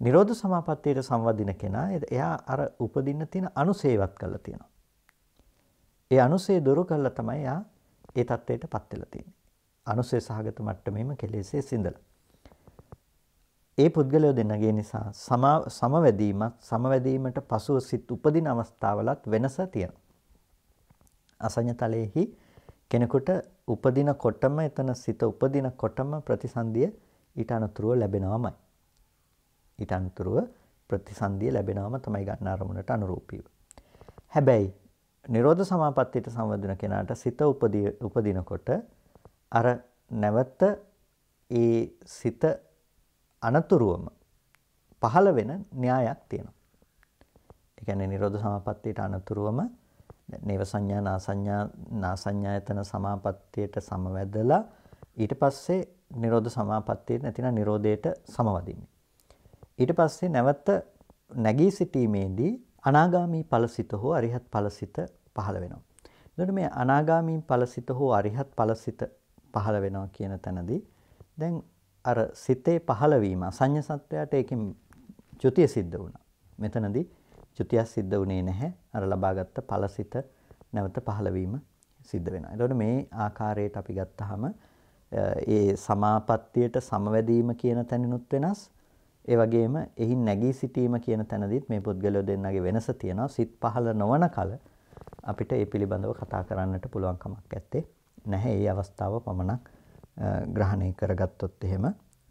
නිරෝධ සමාපත්තියට සම්වදින කෙනා එයා අර උපදින්න තියෙන අනුසේවත් කරලා තියෙනවා. ඒ අනුසේ දුරු කරලා තමයි යා ඒ தත්ත්වයටපත් වෙලා තියෙන්නේ. අනුසේ සහගත මට්ටමේම කෙලෙසේ සිඳලා. ඒ පුද්ගලයෝ දෙන්නගේ නිසා සමවැදීමත් සමවැදීමට පසුව සිත් උපදින අවස්ථාවලත් වෙනස තියෙනවා. අසඤ්ඤතලයේහි කෙනෙකුට උපදින කොටම එතන සිත උපදින කොටම ප්‍රතිසන්දිය ඊට අනුතුරුව ලැබෙනවමයි. ඊට අනුතුරුව ප්‍රතිසන්දිය ලැබෙනවම තමයි ගන්න අරමුණට අනුරූපීව. හැබැයි නිරෝධ සමාපත්තියට සම්බන්ධන කෙනාට සිත උපදිනකොට අර නැවත ඒ සිත අනතුරුවම පහළ වෙන න්‍යායක් තියෙනවා. ඒ කියන්නේ නිරෝධ සමාපත්තියට අනතුරුවම නේව සංඥා නාසඤ්ඤා නාසඤ්ඤායතන සමාපත්තියට සමවැදලා ඊට පස්සේ නිරෝධ සමාපත්තියට නැතිනම් නිරෝධයට සමවදින්නේ. ඊට පස්සේ නැවත නැගී සිටීමේදී අනාගාමී ඵලසිත හෝ අරිහත් ඵලසිත පහළ වෙනවා. එතකොට මේ අනාගාමී ඵලසිත හෝ අරිහත් ඵලසිත පහළ වෙනවා කියන තැනදී දැන් අර සිතේ පහළ වීම අසඤ්ඤ සත්වයට ඒකෙන් චුතිය සිද්ධ වුණා. මෙතනදී චුතිය සිද්ධ වුණේ නැහැ. අර ලබාගත් ඵලසිත නැවත පහළ වීම සිද්ධ වෙනවා. එතකොට මේ ආකාරයට අපි ගත්තාම ඒ සමාපත්තියට සමවැදීම කියන තැනිනුත් වෙනස් ඒ වගේම එහි නැගී සිටීම කියන තැනදීත් මේ පුද්ගලයෝ දෙන්නගේ වෙනස තියෙනවා. සිත් පහළ නොවන කල අපිට ඒ පිළිබඳව කතා කරන්නට පුළුවන් කමක් නැත්තේ. නැහැ. ඒ අවස්ථාව පමණක් ග්‍රහණය කරගත්තොත් එහෙම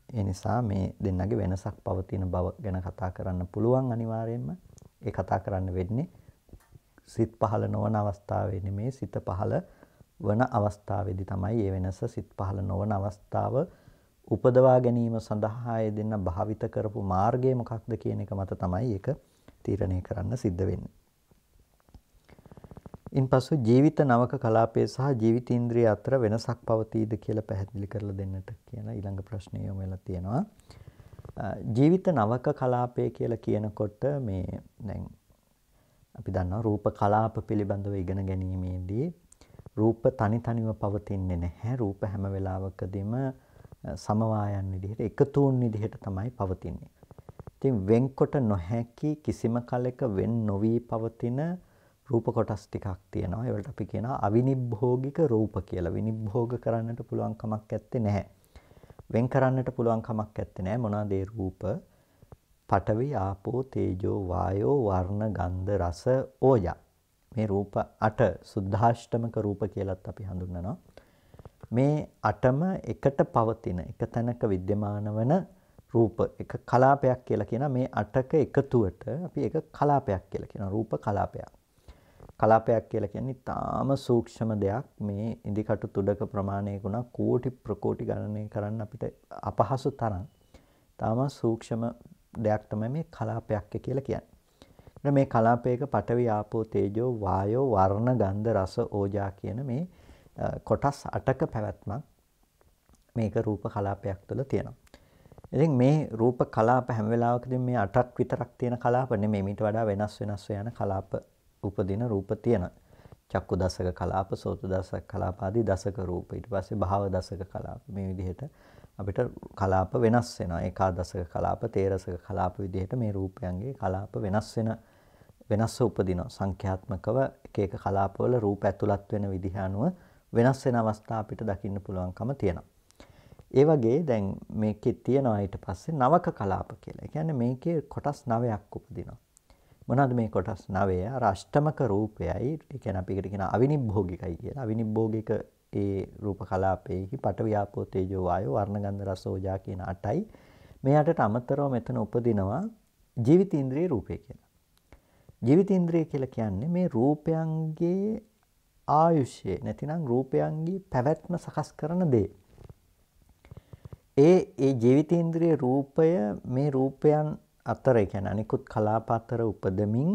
ඒ නිසා මේ දෙන්නගේ වෙනසක් පවතින බව ගැන කතා කරන්න පුළුවන් අනිවාර්යයෙන්ම. ඒ කතා කරන්න වෙන්නේ සිත් පහළ නොවන අවස්ථාවේ නෙමේ සිත පහළ වන අවස්ථාවේදී තමයි මේ වෙනස සිත් පහළ නොවන අවස්ථාව උපදවා ගැනීම සඳහා දෙන්න භාවිත කරපු මාර්ගය මොකක්ද කියන එක මත තමයි ඒක තීරණය කරන්න සිද්ධ වෙන්නේ. ඉන්පසු ජීවිත නවක කලාපය සහ ජීවිතේන්ද්‍රිය අතර වෙනසක් පවතීද කියලා පැහැදිලි කරලා දෙන්නට කියන ඊළඟ ප්‍රශ්නය යොමු වෙලා තියෙනවා. ජීවිත නවක කලාපය කියලා කියනකොට මේ දැන් අපි දන්නවා රූප කලාප පිළිබඳව ඉගෙන ගැනීමේදී රූප තනි තනිව පවතින්නේ නැහැ. රූප හැම වෙලාවකදීම සමவாயන් විදිහට එකතුන් විදිහට තමයි පවතින්නේ. ඉතින් වෙන්කොට නොහැකි කිසිම කලක වෙන් නොවි පවතින රූප කොටස් ටිකක් තියෙනවා. ඒවලට අපි කියනවා අවිනිභෝගික රූප කියලා. විනිභෝග කරන්නට පුළුවන් කමක් නැත්තේ නැහැ. වෙන් කරන්නට පුළුවන් කමක් නැත්තේ නැහැ. මොනවාද ඒ රූප? පඨවි ආපෝ තේජෝ වායෝ වර්ණ ගන්ධ රස ඕජා මේ රූප 8 සුද්ධාෂ්ටමක රූප කියලත් අපි හඳුන්වනවා මේ 8ම එකට පවතින එක තැනක विद्यमान වන රූප එක කලාපයක් කියලා කියන මේ 8ක එකතුවට අපි එක කලාපයක් කියලා කියනවා රූප කලාපයක් කලාපයක් කියලා කියන්නේ තාම සූක්ෂම දෙයක් මේ ඉදිකටු තුඩක ප්‍රමාණයකුණ කෝටි ප්‍රකෝටි ගණනය කරන්න අපිට අපහසු තරම් තාම සූක්ෂම දෙයක් තමයි මේ කලාපයක් කියලා කියන්නේ. මේ කලාපයක පඨවි ආපෝ තේජෝ වායෝ වර්ණ ගන්ධ රස ඕජා කියන මේ කොටස් 8ක පැවැත්මක් මේක රූප කලාපයක් තුළ තියෙනවා. ඉතින් මේ රූප කලාප හැම වෙලාවකදී මේ 8ක් විතරක් තියෙන කලාප නෙමෙයි මීට වඩා වෙනස් වෙනස් යන කලාප උපදින රූප තියෙනවා. චක්කු දසක කලාප, සෝත දසක කලාප ආදී දසක රූප. ඊට පස්සේ භාව දසක කලාප. මේ විදිහට අපිට කලාප වෙනස් වෙනවා. ඒකාදශක කලාප, තේරසක කලාප විදිහට මේ රූපයන්ගේ කලාප වෙනස් වෙන වෙනස්ව උපදිනවා. සංඛ්‍යාත්මකව එක එක කලාපවල රූප ඇතුළත් වෙන විදිහ අනුව වෙනස් වෙන අවස්ථා අපිට දකින්න පුළුවන්කම තියෙනවා. ඒ වගේ දැන් මේකේ තියෙනවා ඊට පස්සේ නවක කලාප කියලා. ඒ කියන්නේ මේකේ කොටස් 9ක් උපදිනවා. මොනවාද මේ කොටස් 9? අර අෂ්ටමක රූපයයි, ඒ කියන්නේ අපි එකට කියන අවිනිභෝගිකයි කියලා. අවිනිභෝගික ඒ රූප කලාපයේහි පඨවි ආපෝ තේජෝ වායෝ වර්ණගන්ධ රස ඕජා කියන 8යි මේ අටට අමතරව මෙතන උපදිනවා ජීවිතේන්ද්‍රිය රූපය කියලා. ජීවිතේන්ද්‍රිය කියලා කියන්නේ මේ රූපයන්ගේ ආයුෂය නැතිනම් රූපයන්ගේ පැවැත්ම සකස් කරන දේ. ඒ ඒ ජීවිතේන්ද්‍රිය රූපය මේ රූපයන් අතර කියන්නේ අනිකුත් කලාප අතර උපදමින්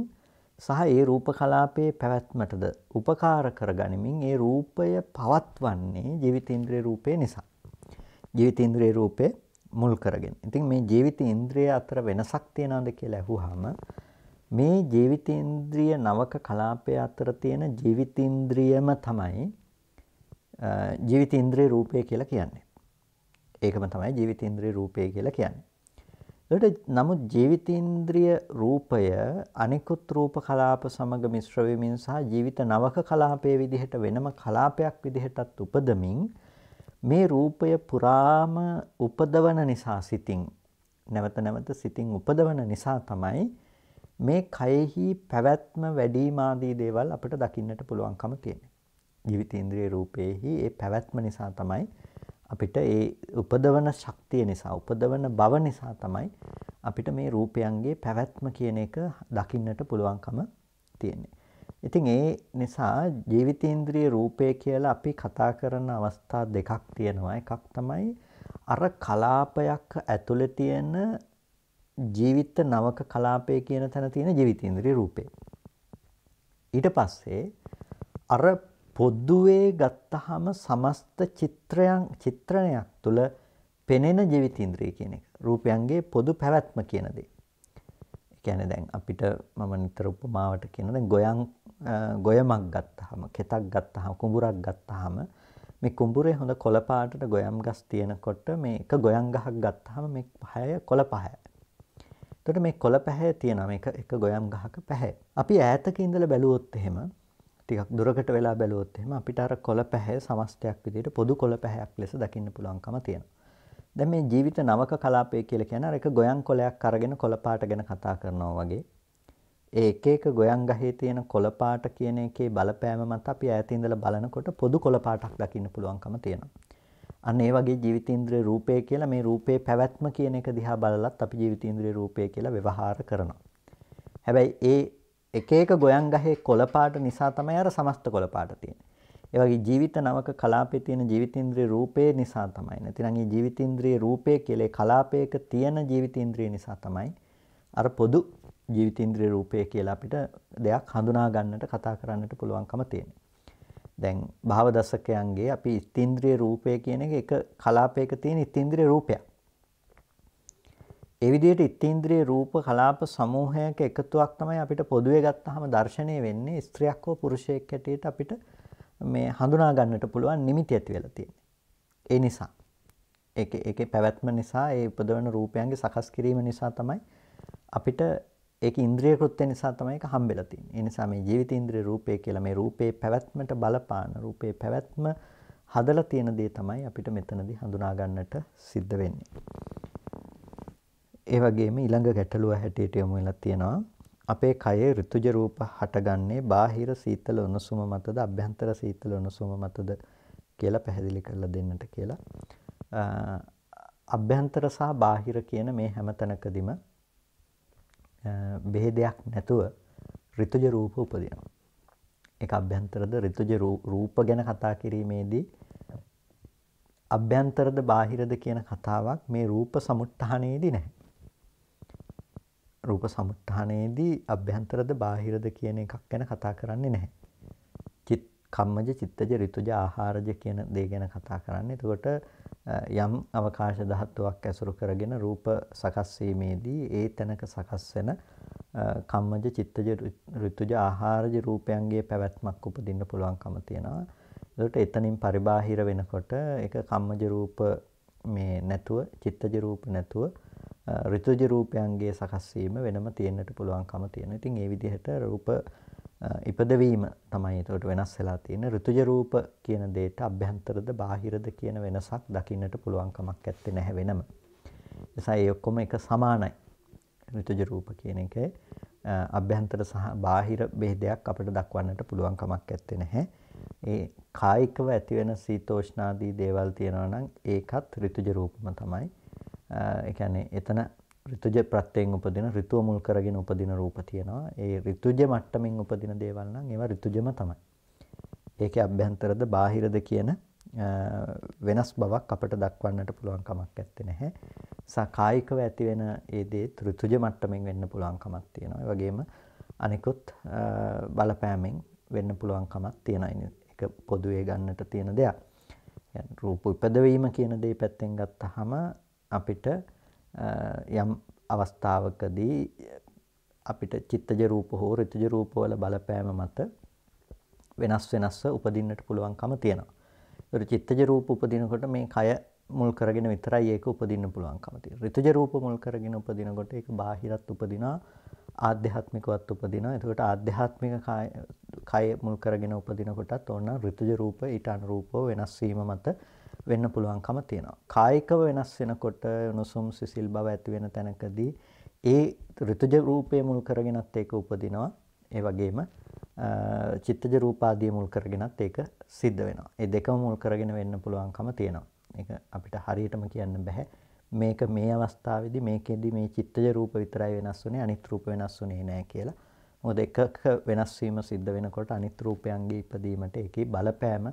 සහ ඒ රූප කලාපයේ පැවැත්මටද උපකාර කරගනිමින් ඒ රූපය පවත්වන්නේ ජීවිතේන්ද්‍රිය රූපේ නිසා. ජීවිතේන්ද්‍රිය රූපේ මුල් කරගෙන. ඉතින් මේ ජීවිතේන්ද්‍රිය අතර වෙනසක් තියනවද කියලා අහුවාම මේ ජීවිතේන්ද්‍රිය නවක කලාපය අතර තියෙන ජීවිතේන්ද්‍රියම තමයි ජීවිතේන්ද්‍රිය රූපය කියලා කියන්නේ. ඒකම තමයි ජීවිතේන්ද්‍රිය රූපය කියලා කියන්නේ. එතකොට නමුත් ජීවිතේන්ද්‍රිය රූපය අනිකුත් රූප කලාප සමග මිශ්‍ර වෙමින් සහ ජීවිත නවක කලාපයේ විදිහට වෙනම කලාපයක් විදිහටත් උපදමින් මේ රූපය පුරාම උපදවන නිසා සිතින් නැවත නැවත සිතින් උපදවන නිසා තමයි මේ කයෙහි පැවැත්ම වැඩිම ආදී දේවල් අපිට දකින්නට පුළුවන්කම තියෙන්නේ. ජීවිතේන්ද්‍රිය රූපේහි ඒ පැවැත්ම නිසා තමයි අපිට ඒ උපදවන ශක්තිය නිසා උපදවන බව නිසා තමයි අපිට මේ රූපයන්ගේ පැවැත්ම කියන එක දකින්නට පුළුවන්කම තියෙන්නේ. ඉතින් ඒ නිසා ජීවිතේන්ද්‍රිය රූපය කියලා අපි කතා කරන අවස්ථා දෙකක් තියෙනවා. එකක් තමයි අර කලාපයක් ඇතුළේ තියෙන ජීවිත නවක කලාපය කියන තැන තියෙන ජීවිතේන්ද්‍රිය රූපේ. ඊට පස්සේ අර පොද්දුවේ ගත්තහම සමස්ත චිත්‍රයන් චිත්‍රණයක් තුළ පෙනෙන ජීවිතේන්ද්‍රය කියන එක. රූපයන්ගේ පොදු පැවැත්ම කියන දේ. ඒ කියන්නේ දැන් අපිට මම නිතර උපමාවට කියන දැන් ගොයන් ගොයමක් ගත්තාම, කෙතක් ගත්තාම, කුඹුරක් ගත්තාම මේ කුඹුරේ හොඳ කොළ පාටට ගොයම් ගස් තියෙනකොට මේ එක ගොයම් ගහක් ගත්තාම මේ පහය කොළ පහය. එතකොට මේ කොළ පැහැ තියෙනවා මේක එක ගොයම් ගහක පැහැ. අපි ඈතක ඉඳලා බැලුවොත් එහෙම ටිකක් දුරකට වෙලා බැලුවොත් එහෙම අපිට අර කොළ පැහැ සමස්තයක් විදිහට පොදු කොළ පැහැයක් ලෙස දකින්න පුළුවන්කම තියෙනවා. දැන් මේ ජීවිත නවක කලාපය කියලා කියන අර එක ගොයන් කොළයක් අරගෙන කොළ පාට ගැන කතා කරනවා වගේ ඒ එක එක ගොයන් ගහේ තියෙන කොළ පාට කියන එකේ බලපෑම මත අපි ඈත ඉඳලා බලනකොට පොදු කොළ පාටක් දකින්න පුළුවන්කම තියෙනවා. අන්න ඒ වගේ ජීවිතේන්ද්‍රයේ රූපය කියලා මේ රූපේ පැවැත්ම කියන එක දිහා බලලත් අපි ජීවිතේන්ද්‍රයේ රූපය කියලා ව්‍යවහාර කරනවා. හැබැයි ඒ එක එක ගොයන් ගහේ කොළ පාට නිසා තමයි අර සමස්ත කොළ පාට තියෙන්නේ. ඒ වගේ ජීවිත නවක කලාපයේ තියෙන ජීවිතේන්ද්‍රිය රූපේ නිසා තමයි. නැතිනම් මේ ජීවිතේන්ද්‍රිය රූපේ කියලා කලාපයක තියෙන ජීවිතේන්ද්‍රිය නිසා තමයි අර පොදු ජීවිතේන්ද්‍රිය රූපය කියලා අපිට දෙයක් හඳුනා ගන්නට කතා කරන්නට පුළුවන්කම තියෙනවා. දැන් භාව දසකයන්ගේ අපි ඉස්තින්ද්‍රිය රූපය කියන එක එක කලාපයක තියෙන ඉස්තින්ද්‍රිය රූපයක්. ඒ විදිහට ඉත්ත්‍ේන්ද්‍රිය රූප කලාප සමූහයක එකතුවක් තමයි අපිට පොදුවේ ගත්තාම දර්ශනය වෙන්නේ ස්ත්‍රියක් හෝ පුරුෂයෙක් හැටියට අපිට මේ හඳුනා ගන්නට පුළුවන් නිමිති ඇති වෙලා තියෙන්නේ. ඒ නිසා ඒක ඒකේ පැවැත්ම නිසා ඒ උපදවන රූපයන්ගේ සකස් කිරීම නිසා තමයි අපිට ඒක ඉන්ද්‍රිය කෘත්‍ය නිසා තමයි ඒක හම්බෙලා තියෙන්නේ. ඒ නිසා මේ ජීවිත ඉන්ද්‍රිය රූපය කියලා මේ රූපේ පැවැත්මට බලපාන රූපේ පැවැත්ම හදලා තියෙන දේ තමයි අපිට මෙතනදී හඳුනා ගන්නට සිද්ධ වෙන්නේ. ඒ වගේම ඊළඟ ගැටලුව හැටියට යමු වෙලා තියෙනවා අපේ කයේ ඍතුජ රූප හටගන්නේ බාහිර සීතල උණුසුම මතද අභ්‍යන්තර සීතල උණුසුම මතද කියලා පැහැදිලි කරලා දෙන්නට කියලා අභ්‍යන්තර සහ බාහිර කියන මේ හැම තැනකදීම බෙහෙදයක් නැතුව ඍතුජ රූප උපදිනවා. ඒක අභ්‍යන්තරද ඍතුජ රූප ගැන කතා කිරීමේදී අභ්‍යන්තරද බාහිරද කියන කතාවක් මේ රූප සමුත්ථානයේදී නැහැ. රූප සමුත්ථානයේදී අභ්‍යන්තරද බාහිරද කියන එකක් ගැන කතා කරන්නේ නැහැ. චිත් කම්මජ චිත්තජ ඍතුජ ආහාරජ කියන දේ ගැන කතා කරන්නේ. එතකොට යම් අවකාශ ධාතුවක් ඇසුරු කරගෙන රූප සකස් වීමේදී ඒ තැනක සකස් වෙන කම්මජ චිත්තජ ඍතුජ ආහාරජ රූපයන්ගේ පැවැත්මක් උපදින්න පුළුවන්කම තියෙනවා. ඒකට එතනින් පරිබාහිර වෙනකොට ඒක කම්මජ රූප මේ නැතුව චිත්තජ රූප නැතුව ඍතුජ රූපයන්ගේ සකස් වීම වෙනම තියෙන්නට පුළුවන්කම තියෙනවා. ඉතින් ඒ විදිහට රූප ඉපදවීම තමයි ඒකට වෙනස් වෙලා තියෙන්නේ. ඍතුජ රූප කියන දෙයට අභ්‍යන්තරද බාහිරද කියන වෙනසක් දකින්නට පුළුවන්කමක් ඇත්තේ නැහැ වෙනම. නිසා ඒ ඔක්කොම එක සමානයි. ඍතුජ රූප කියන එකේ අභ්‍යන්තර සහ බාහිර බෙහෙදයක් අපිට දක්වන්නට පුළුවන් කමක් ඇත්තේ නැහැ. ඒ කායිකව ඇතිවෙන සීතෝෂ්ණාදී දේවල් තියෙනවා නම් ඒකත් ඍතුජ රූපම තමයි. ඒ කියන්නේ එතන ඍතුජ ප්‍රත්‍යයෙන් උපදින ඍතුව මුල් කරගෙන උපදින රූප තියෙනවා. ඒ ඍතුජ මට්ටමින් උපදින දේවල් නම් ඒවා ඍතුජම තමයි. ඒකේ අභ්‍යන්තරද බාහිරද කියන වෙනස් බවක් අපට දක්වන්නට පුළුවන් කමක් නැත්තේ නැහැ. සා කායිකව ඇති වෙන ඒ දේ ඍතුජ මට්ටමින් වෙන්න පුළුවන් කමක් තියෙනවා. ඒ වගේම අනිකුත් බලපෑමෙන් වෙන්න පුළුවන් කමක් තියෙනවා. ඒක පොදුවේ ගන්නට තියෙන දෙයක්. රූප උපදවීම කියන දේ පැත්තෙන් ගත්තාම අපිට යම් අවස්ථාවකදී අපිට චිත්තජ රූප හෝ ඍතුජ රූප වල බලපෑම මත වෙනස් වෙනස්ව උපදින්නට පුළුවන්කම තියෙනවා. ඒතර චිත්තජ රූප උපදිනකොට මේ කය මුල් කරගෙන විතරයි ඒක උපදින්න පුළුවන්කම තියෙන්නේ. ඍතුජ රූප මුල් කරගෙන උපදිනකොට ඒක බාහිරත් උපදිනවා ආධ්‍යාත්මිකවත් උපදිනවා. එතකොට ආධ්‍යාත්මික කය මුල් කරගෙන උපදිනකොටත් ඕන ඍතුජ රූප ඊට අනුරූපව වෙනස් වීම මත වෙන්න පුළුවන්කම තියෙනවා. කායිකව වෙනස් වෙනකොට උණුසුම් සිසිල් බව ඇති වෙන තැනකදී ඒ ඍතුජ රූපය මුල් කරගෙනත් ඒක උපදිනවා. ඒ වගේම චිත්තජ රූපාදී මුල් කරගෙනත් ඒක සිද්ධ වෙනවා. ඒ දෙකම මුල් කරගෙන වෙන්න පුළුවන්කම තියෙනවා. ඒක අපිට හරියටම කියන්න බෑ. මේක මේ අවස්ථාවේදී මේකෙදි මේ චිත්තජ රූප විතරයි වෙනස් වුනේ අනිත් රූප වෙනස් වුනේ නෑ කියලා. මොකද එකක වෙනස් වීම සිද්ධ වෙනකොට අනිත් රූපයන්ගේ ඉපදීමට ඒකේ බලපෑම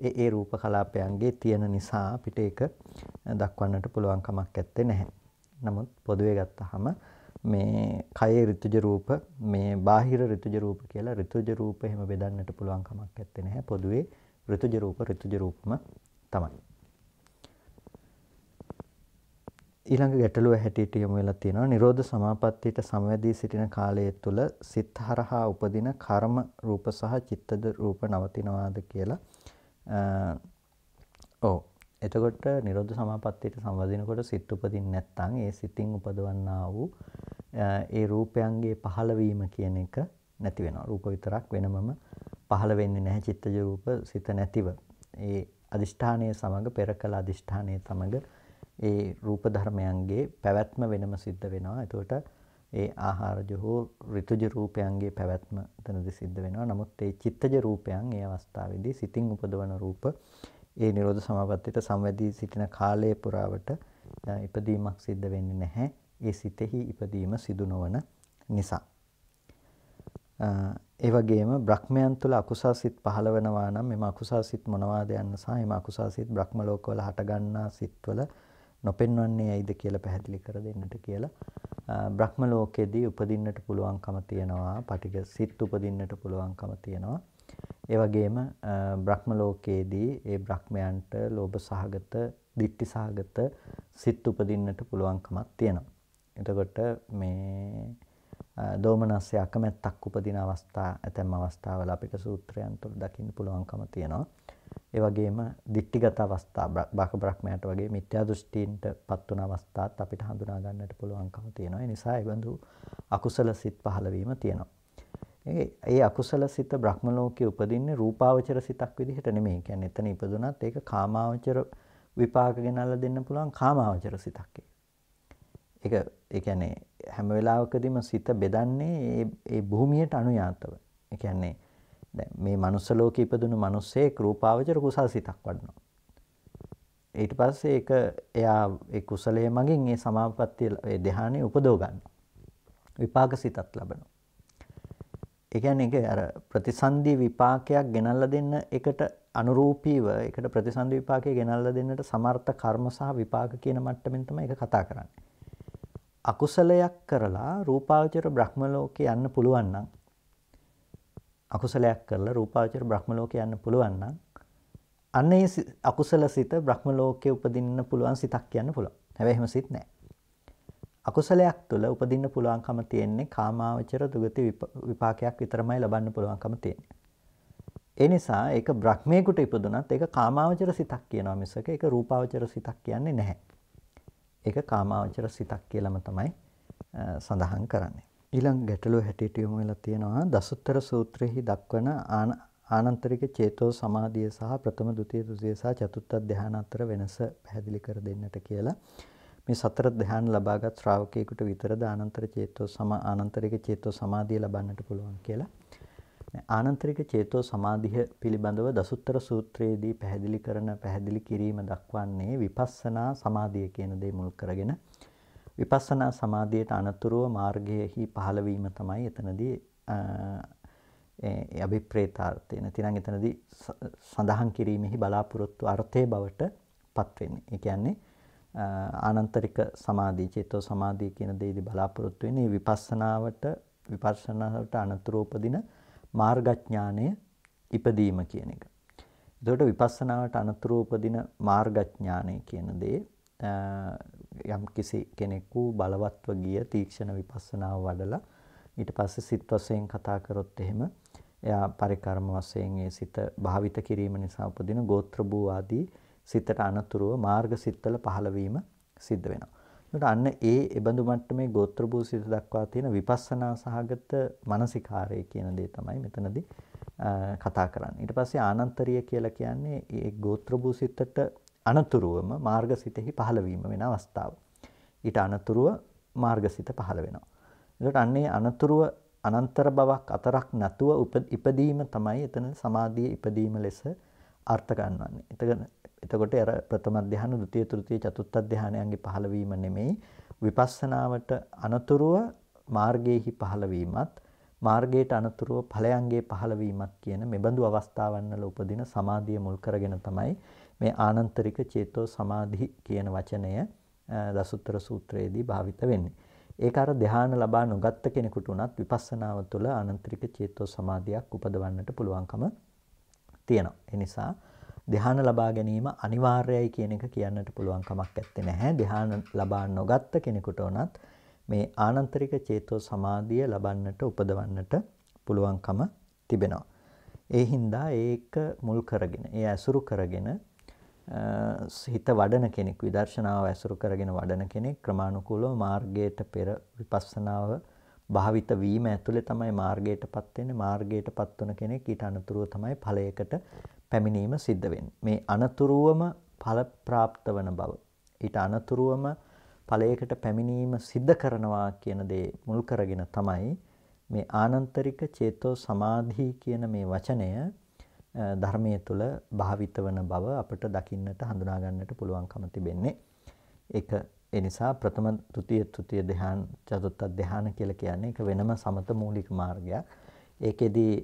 ඒ ඒ රූප කලාපයන්ගේ තියෙන නිසා අපිට ඒක දක්වන්නට පුළුවන් කමක් නැත්තේ නැහැ. නමුත් පොදුවේ ගත්තාම මේ කයේ ඍතුජ රූප මේ බාහිර ඍතුජ රූප කියලා ඍතුජ රූප එහෙම බෙදන්නට පුළුවන් කමක් නැත්තේ නැහැ. පොදුවේ ඍතුජ රූප ඍතුජ රූපම තමයි. ඊළඟ ගැටලුව හැටියට යොමු වෙලා තියෙනවා නිරෝධ සමාපත්තියට සමවැදී සිටින කාලය තුල සිත හරහා උපදින කර්ම රූප සහ චිත්තද රූප නවතිනවාද කියලා ඔව්. එතකොට නිරෝධ සමාපත්තියට සම්වදිනකොට සිත් උපදින්නේ නැත්නම් ඒ සිතින් උපදවන්නා වූ ඒ රූපයන්ගේ පහළවීම කියන එක නැති වෙනවා. රූප විතරක් වෙනමම පහළ වෙන්නේ නැහැ චිත්තජ රූප සිත නැතිව. ඒ අදිෂ්ඨානයේ සමග පෙර කළ අදිෂ්ඨානයේ සමග ඒ රූප ධර්මයන්ගේ පැවැත්ම වෙනම සිද්ධ වෙනවා. එතකොට ඒ ආහාරජ හෝ ඍතුජ රූපයන්ගේ පැවැත්ම එතනදි සිද්ධ වෙනවා. නමුත් ඒ චිත්තජ රූපයන් ඒ අවස්ථාවේදී සිතින් උපදවන රූප ඒ නිරෝධ සමාපත්තියට සංවැදී සිටින කාලය පුරාවට ඉපදීමක් සිද්ධ වෙන්නේ නැහැ. ඒ සිතෙහි ඉපදීම සිදු නොවන නිසා. ඒ වගේම බ්‍රහ්මයන් තුල අකුසල් සිත් පහළ වෙනවා නම් මෙම අකුසල් සිත් මොනවාද යන්න සහ එම අකුසල් සිත් බ්‍රහ්ම ලෝකවල හටගන්නා සිත්වල නොපෙන්වන්නේ ඇයිද කියලා පැහැදිලි කර දෙන්නට කියලා බ්‍රහ්ම ලෝකෙදී උපදින්නට පුළුවන්කම තියෙනවා පටික සිත් උපදින්නට පුළුවන්කම තියෙනවා ඒ වගේම බ්‍රහ්ම ලෝකයේදී ඒ බ්‍රහ්මයන්ට ලෝභ සහගත, ditthi සහගත සිත් උපදින්නට පුළුවන්කමක් තියෙනවා. එතකොට මේ දෝමනස්සේ අකමැත්තක් උපදින අවස්ථා ඇතැම් අවස්ථාවල අපිට සූත්‍රයන් තුළ දකින්න පුළුවන්කම තියෙනවා. ඒ වගේම දික්ටිගත අවස්ථා බාක බ්‍රහ්මයාට වගේ මිත්‍යා දෘෂ්ටීන්ට පත් වුණ අවස්ථාත් අපිට හඳුනා ගන්නට පුළුවන්කම තියෙනවා. ඒ නිසා ඒ බඳු අකුසල සිත් පහළ වීම තියෙනවා. ඒ ඒ අකුසල සිත බ්‍රහ්ම ලෝකයේ උපදින්නේ රූපාවචර සිතක් විදිහට නෙමෙයි. කියන්නේ එතන ඉපදුනත් ඒක කාමාවචර විපාක ගෙනල්ලා දෙන්න පුළුවන් කාමාවචර සිතක්. ඒක ඒ කියන්නේ හැම වෙලාවකදීම සිත බෙදන්නේ ඒ ඒ භූමියට අනුයාතව. ඒ කියන්නේ දැන් මේ මනුස්ස ලෝකේ ඉපදුණු මිනිස්සෙක් රූපාවචර කුසල් සිතක් වඩනවා. ඊට පස්සේ ඒක එයා ඒ කුසලයේ මගින් ඒ සමාපත්තිය ඒ ධානය උපදව ගන්නවා. විපාක සිතක් ලබනවා. ඒ කියන්නේ ඒක අර ප්‍රතිසන්දි විපාකයක් ගෙනල්ලා දෙන්න එකට අනුරූපීව ඒකට ප්‍රතිසන්දි විපාකය ගෙනල්ලා දෙන්නට සමර්ථ කර්ම සහ විපාක කියන මට්ටමින් තමයි ඒක කතා කරන්නේ. අකුසලයක් කරලා රූපාවචර බ්‍රහ්ම ලෝකේ යන්න පුළුවන් නම් අකුසලයක් කරලා රූපාවචර බ්‍රහ්ම ලෝකේ යන්න පුළුවන් නම් අන්න ඒ අකුසල සිත බ්‍රහ්ම ලෝකේ උපදින්න පුළුවන් සිතක් කියන්න පුළුවන්. හැබැයි එහෙම සිත් නැහැ. අකුසලයක් තුළ උපදින්න පුළුවන්කම තියෙන්නේ කාමාවචර දුගති විපාකයක් විතරමයි ලබන්න පුළුවන්කම තියෙන්නේ. ඒ නිසා ඒක බ්‍රහ්මේකට ඉපදුනත් ඒක කාමාවචර සිතක් කියනවා මිසක ඒක රූපාවචර සිතක් කියන්නේ නැහැ. ඒක කාමාවචර සිතක් කියලාම තමයි සඳහන් කරන්නේ. ඊළඟ ගැටලුව හැටියට යොමු වෙලා තියෙනවා දසුත්තර සූත්‍රයේහි දක්වන ආනන්තරික චේතෝ සමාධිය සහ ප්‍රථම ද්විතීය තෘතීය සහ චතුර්ථ ධ්‍යාන අතර වෙනස පැහැදිලි කර දෙන්නට කියලා. මේ සතර ධ්‍යාන ලබාගත් ශ්‍රාවකයෙකුට විතරද ආනන්තර චේතෝ සම ආනන්තරික චේතෝ සමාධිය ලබන්නට පුළුවන් කියලා. ආනන්තරික චේතෝ සමාධිය පිළිබඳව දසුත්තර සූත්‍රයේදී පැහැදිලි කරන පැහැදිලි කිරීම දක්වන්නේ විපස්සනා සමාධිය කියන දේ මුල් කරගෙන විපස්සනා සමාධියට අනතුරුව මාර්ගයේහි පහළ වීම තමයි එතනදී ඒ අභිප්‍රේතාර්ථය. නැතිනම් එතනදී සඳහන් කිරීමෙහි බලාපොරොත්තු අර්ථයේ බවට පත් වෙන්නේ. ඒ කියන්නේ ආනන්තරික සමාධිය, චේතෝ සමාධිය කියන දෙයේදී බලාපොරොත්තු වෙන්නේ විපස්සනාවට විපස්සනාවට අනතුරු උපදින මාර්ගඥානය ඉපදීම කියන එක. එතකොට විපස්සනාවට අනතුරු උපදින මාර්ගඥානය කියන දේ යම් කිසි කෙනෙකු බලවත්ව ගිය තීක්ෂණ විපස්සනාව වඩලා ඊට පස්සේ සිත් වශයෙන් කතා කරොත් එහෙම එයා පරිකර්ම වශයෙන් ඒ සිත භාවිත කිරීම නිසා උපදින ගෝත්‍ර භූ ආදී සිතට අනතුරුව මාර්ග සිත්වල පහළ වීම සිද්ධ වෙනවා. එතකොට අන්න ඒ එබඳු මට්ටමේ ගෝත්‍ර භූසිත දක්වා තියෙන විපස්සනා සහගත මානසිකාරය කියන දේ තමයි මෙතනදී කතා කරන්නේ. ඊට පස්සේ ආනන්තරිය කියලා කියන්නේ ඒ ගෝත්‍ර භූසිතට අනතුරුවම මාර්ගසිතෙහි පහළ වීම වෙන අවස්ථාව. ඊට අනතුරුව මාර්ගසිත පහළ වෙනවා. එතකොට අන්නේ අනතුරුව අනන්තර බවක් අතරක් නැතුව ඉපදීම තමයි එතන සමාධියේ ඉපදීම ලෙස අර්ථ ගන්නවන්නේ. එතකොට අර ප්‍රථම ධ්‍යාන, ဒုတိ ය, තෘතිය, චතුර්ථ ධ්‍යානයන්ගේ පහළවීම නෙමෙයි විපස්සනාවට අනතුරුව මාර්ගයේහි පහළවීමත් මාර්ගයට අනතුරුව ඵලයන්ගේ පහළවීමත් කියන මෙබඳු අවස්ථාවන් වල උපදින සමාධිය මුල් කරගෙන තමයි මේ ආනන්තරික චේතෝ සමාධි කියන වචනය දසුත්තර සූත්‍රයේදී භාවිත වෙන්නේ. ඒක අර ධ්‍යාන ලබා නොගත්ත කෙනෙකුට උනත් විපස්සනාව තුළ ආනන්තරික චේතෝ සමාධියක් උපදවන්නට පුළුවන්කම තියෙනවා. ඒ නිසා ධ්‍යාන ලබා ගැනීම අනිවාර්යයි කියන එක කියන්නට පුළුවන් කමක් නැත්තේ නැහැ. ධ්‍යාන ලබා නොගත්ත කෙනෙකුට උනත් මේ ආනන්තරික චේතෝ සමාධිය ලබන්නට උපදවන්නට පුළුවන්කම තිබෙනවා. ඒ හින්දා ඒක මුල් කරගෙන, ඒ ඇසුරු කරගෙන හිත වඩන කෙනෙක් විදර්ශනාව ඇසුරු කරගෙන වඩන කෙනෙක් ක්‍රමානුකූලව මාර්ගයට පෙර විපස්සනාව භාවිත වීම ඇතුලේ තමයි මාර්ගයටපත් වෙන්නේ මාර්ගයටපත් වන කෙනෙක් ඊට අනතුරුව තමයි ඵලයකට පැමිණීම සිද්ධ මේ අනතුරුවම ඵල ප්‍රාප්ත වන බව. ඊට අනතුරුවම ඵලයකට පැමිණීම සිද්ධ කරනවා කියන දේ මුල් කරගෙන තමයි මේ ආනන්තරික චේතෝ සමාධි කියන මේ වචනය ධර්මයේ තුල භාවිත වන බව අපිට දකින්නට හඳුනා ගන්නට පුළුවන්කම තිබෙන්නේ. ඒක ඒ නිසා ප්‍රථම ත්‍ෘතිය ත්‍ෘතිය ධ්‍යාන චතුත්ථ ධ්‍යාන කියලා කියන්නේ ඒක වෙනම සමත මූලික මාර්ගයක්. ඒකෙදී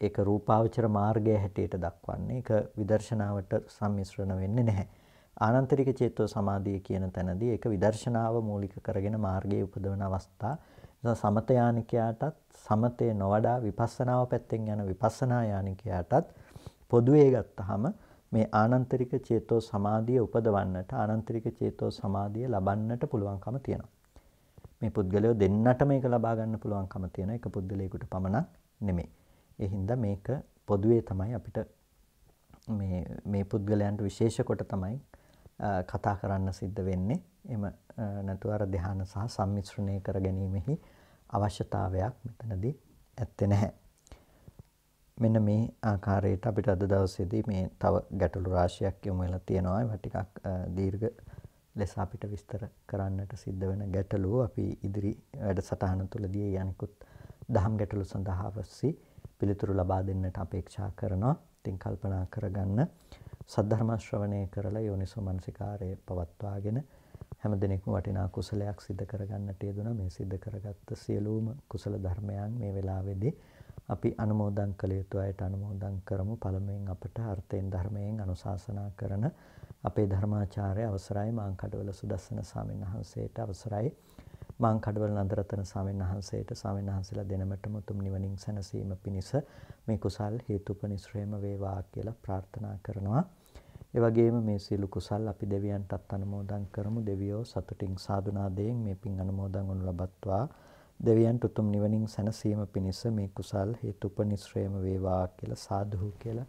ඒක රූපාවචර මාර්ගය හැටියට දක්වන්නේ. ඒක විදර්ශනාවට සම්මිශ්‍රණ වෙන්නේ නැහැ. ආනන්තරික චේතෝ සමාධිය කියන තැනදී ඒක විදර්ශනාව මූලික කරගෙන මාර්ගයේ උපදවන අවස්ථා. සමත යානිකයාටත් සමතේ නොවඩා විපස්සනාව පැත්තෙන් යන විපස්සනා යානිකයාටත් පොදුවේ ගත්තාම මේ ආනන්තරික චේතෝ සමාධිය උපදවන්නට ආනන්තරික චේතෝ සමාධිය ලබන්නට පුළුවන්කම තියෙනවා. මේ පුද්ගලයෝ දෙන්නට මේක ලබා ගන්න පුළුවන්කම තියෙන එක පුද්ගලයෙකුට පමණක් නෙමෙයි. ඒ හින්දා මේක පොදුවේ තමයි අපිට මේ මේ පුද්ගලයන්ට විශේෂ කොට තමයි කතා කරන්න සිද්ධ වෙන්නේ. එම නැතුව අර ධ්‍යාන සහ සම්මිශ්‍රණය කර ගැනීමෙහි අවශ්‍යතාවයක් මෙතනදී ඇත්තේ නැහැ. මෙන්න මේ ආකාරයට අපිට අද දවසේදී මේ තව ගැටලු රාශියක් යොමු වෙලා තියෙනවා. ඒවා ටිකක් දීර්ඝ ලෙස අපිට විස්තර කරන්නට සිද්ධ වෙන ගැටලුව අපි ඉදිරි වැඩසටහන තුළදී යනිකුත් දහම් ගැටලු සඳහා අවශ්‍ය පිළිතුරු ලබා දෙන්නට අපේක්ෂා කරනවා. ඉතින් කල්පනා කරගන්න සද්ධර්ම ශ්‍රවණය කරලා යෝනිසෝ මනසිකාරය පවත්වාගෙන හැම දිනෙකම වටිනා කුසලයක් සිද්ධ කරගන්නට යෙදුණා. මේ සිද්ධ කරගත්ත සියලුම කුසල ධර්මයන් මේ වෙලාවේදී අපි අනුමෝදන් කළ යුතු අයට අනුමෝදන් කරමු. පළමුවෙන් අපට අර්ථයෙන් ධර්මයෙන් අනුශාසනා කරන අපේ ධර්මාචාර්ය අවසරයි මාංකඩවල සුදස්සන ස්වාමීන් වහන්සේට අවසරයි මාංකඩවල නන්දරතන ස්වාමීන් වහන්සේට ස්වාමීන් වහන්සේලා දෙනමටම උතුම් නිවනින් සැනසීම පිණිස මේ කුසල් හේතුපනිශ්‍රේම වේවා කියලා ප්‍රාර්ථනා කරනවා. ඒ වගේම මේ සීල කුසල් අපි දෙවියන්ටත් අනුමෝදන් කරමු. දෙවියෝ සතුටින් සාදුනාදයෙන් මේ පින් අනුමෝදන් වනු ලබත්වා. දෙවියන්ට උතුම් නිවනින් සැනසීම පිණිස මේ කුසල් හේතුපනිශ්‍රේම වේවා කියලා සාදුහු කියලා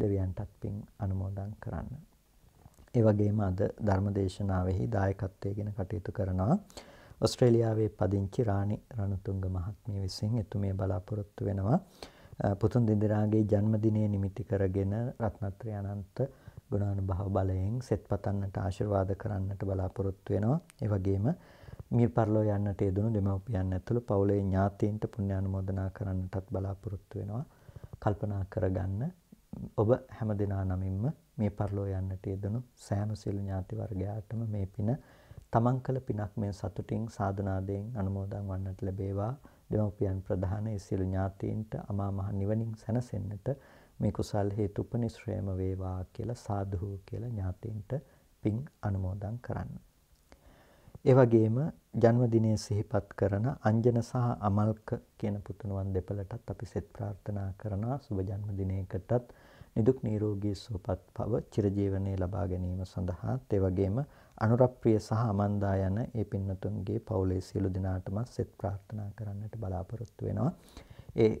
දෙවියන්ටත් පින් අනුමෝදන් කරන්න. ඒ වගේම අද ධර්මදේශනාවෙහි දායකත්වයෙන් කටයුතු කරනවා ඕස්ට්‍රේලියාවේ පදිංචි රාණි රණතුංග මහත්මිය විසින් එතුමිය බලාපොරොත්තු වෙනවා පුතුන් දෙදෙනාගේ ජන්මදිනය නිමිති කරගෙන රත්නත්‍රය අනන්ත ගුණානුභව බලයෙන් සෙත් පතන්නට ආශිර්වාද කරන්නට බලාපොරොත්තු වෙනවා. ඒ වගේම මිය පරලෝ යන්නට යෙදුණු දෙමව්පියන් ඇතුළු පවුලේ ඥාතීන්ට පුණ්‍ය අනුමෝදනා කරන්නටත් බලාපොරොත්තු වෙනවා. කල්පනා කරගන්න ඔබ හැම දිනා නමින්ම මේ පරලෝ යන්නට යෙදුණු සෑම සියලු ඥාති වර්ගයාටම මේ පින තමන් කළ පිනක් මෙන් සතුටින් සාධනාදයෙන් අනුමෝදන් වන්නට ලැබේවා දෙමව්පියන් ප්‍රධාන ඒ සියලු ඥාතීන්ට අමා මහ නිවනින් සැනසෙන්නට මේ කුසල් හේතු උපනිශ්‍රේම වේවා කියලා සාදුහු කියලා ඥාතීන්ට පින් අනුමෝදන් කරන්න. ඒ වගේම ජන්මදිනය සිහිපත් කරන අංජන සහ අමල්ක කියන පුතුණුවන් දෙපළටත් අපි සෙත් ප්‍රාර්ථනා කරනවා සුබ ජන්මදිනයකටත් නිදුක් නිරෝගී සුවපත් භව චිරජීවනයේ ලබා ගැනීම සඳහා ඒ වගේම අනුරප්‍රිය සහ අමන්දා යන ඒ පින්නතුන්ගේ පවුලේ සියලු දෙනාටම සෙත් ප්‍රාර්ථනා කරන්නට බලාපොරොත්තු වෙනවා. ඒ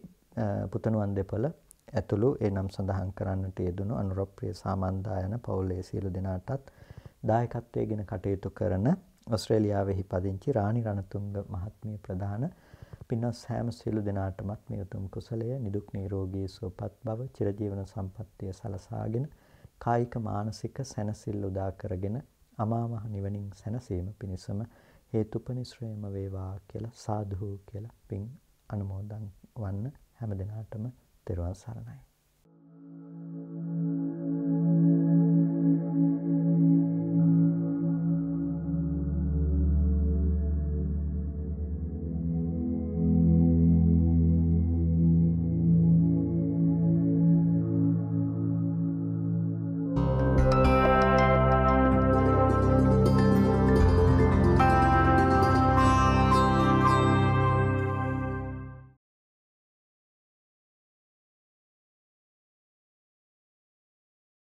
පුතණුවන් දෙපළ ඇතුළු ඒ නම් සඳහන් කරන්නට යෙදුණු අනුරප්‍රිය සාමන්දා යන පවුලේ සියලු දෙනාටත් දායකත්වයෙන් කටයුතු කරන ඕස්ට්‍රේලියාවෙහි පදිංචි රාණි රණතුංග මහත්මිය ප්‍රධාන. පින්වත් සෑම සියලු දෙනාටමත් මේ උතුම් කුසලය නිදුක් නිරෝගී සුවපත් බව චිරජීවන සම්පන්නිය සලසාගෙන කායික මානසික සැනසෙල්ල උදා කරගෙන අමා මහ නිවනින් සැනසීම පිණිසම හේතුපනිශ්‍රේම වේවා කියලා සාදු කියලා පින් අනුමෝදන් වන්න හැම දිනාටම තෙරුවන් සරණයි.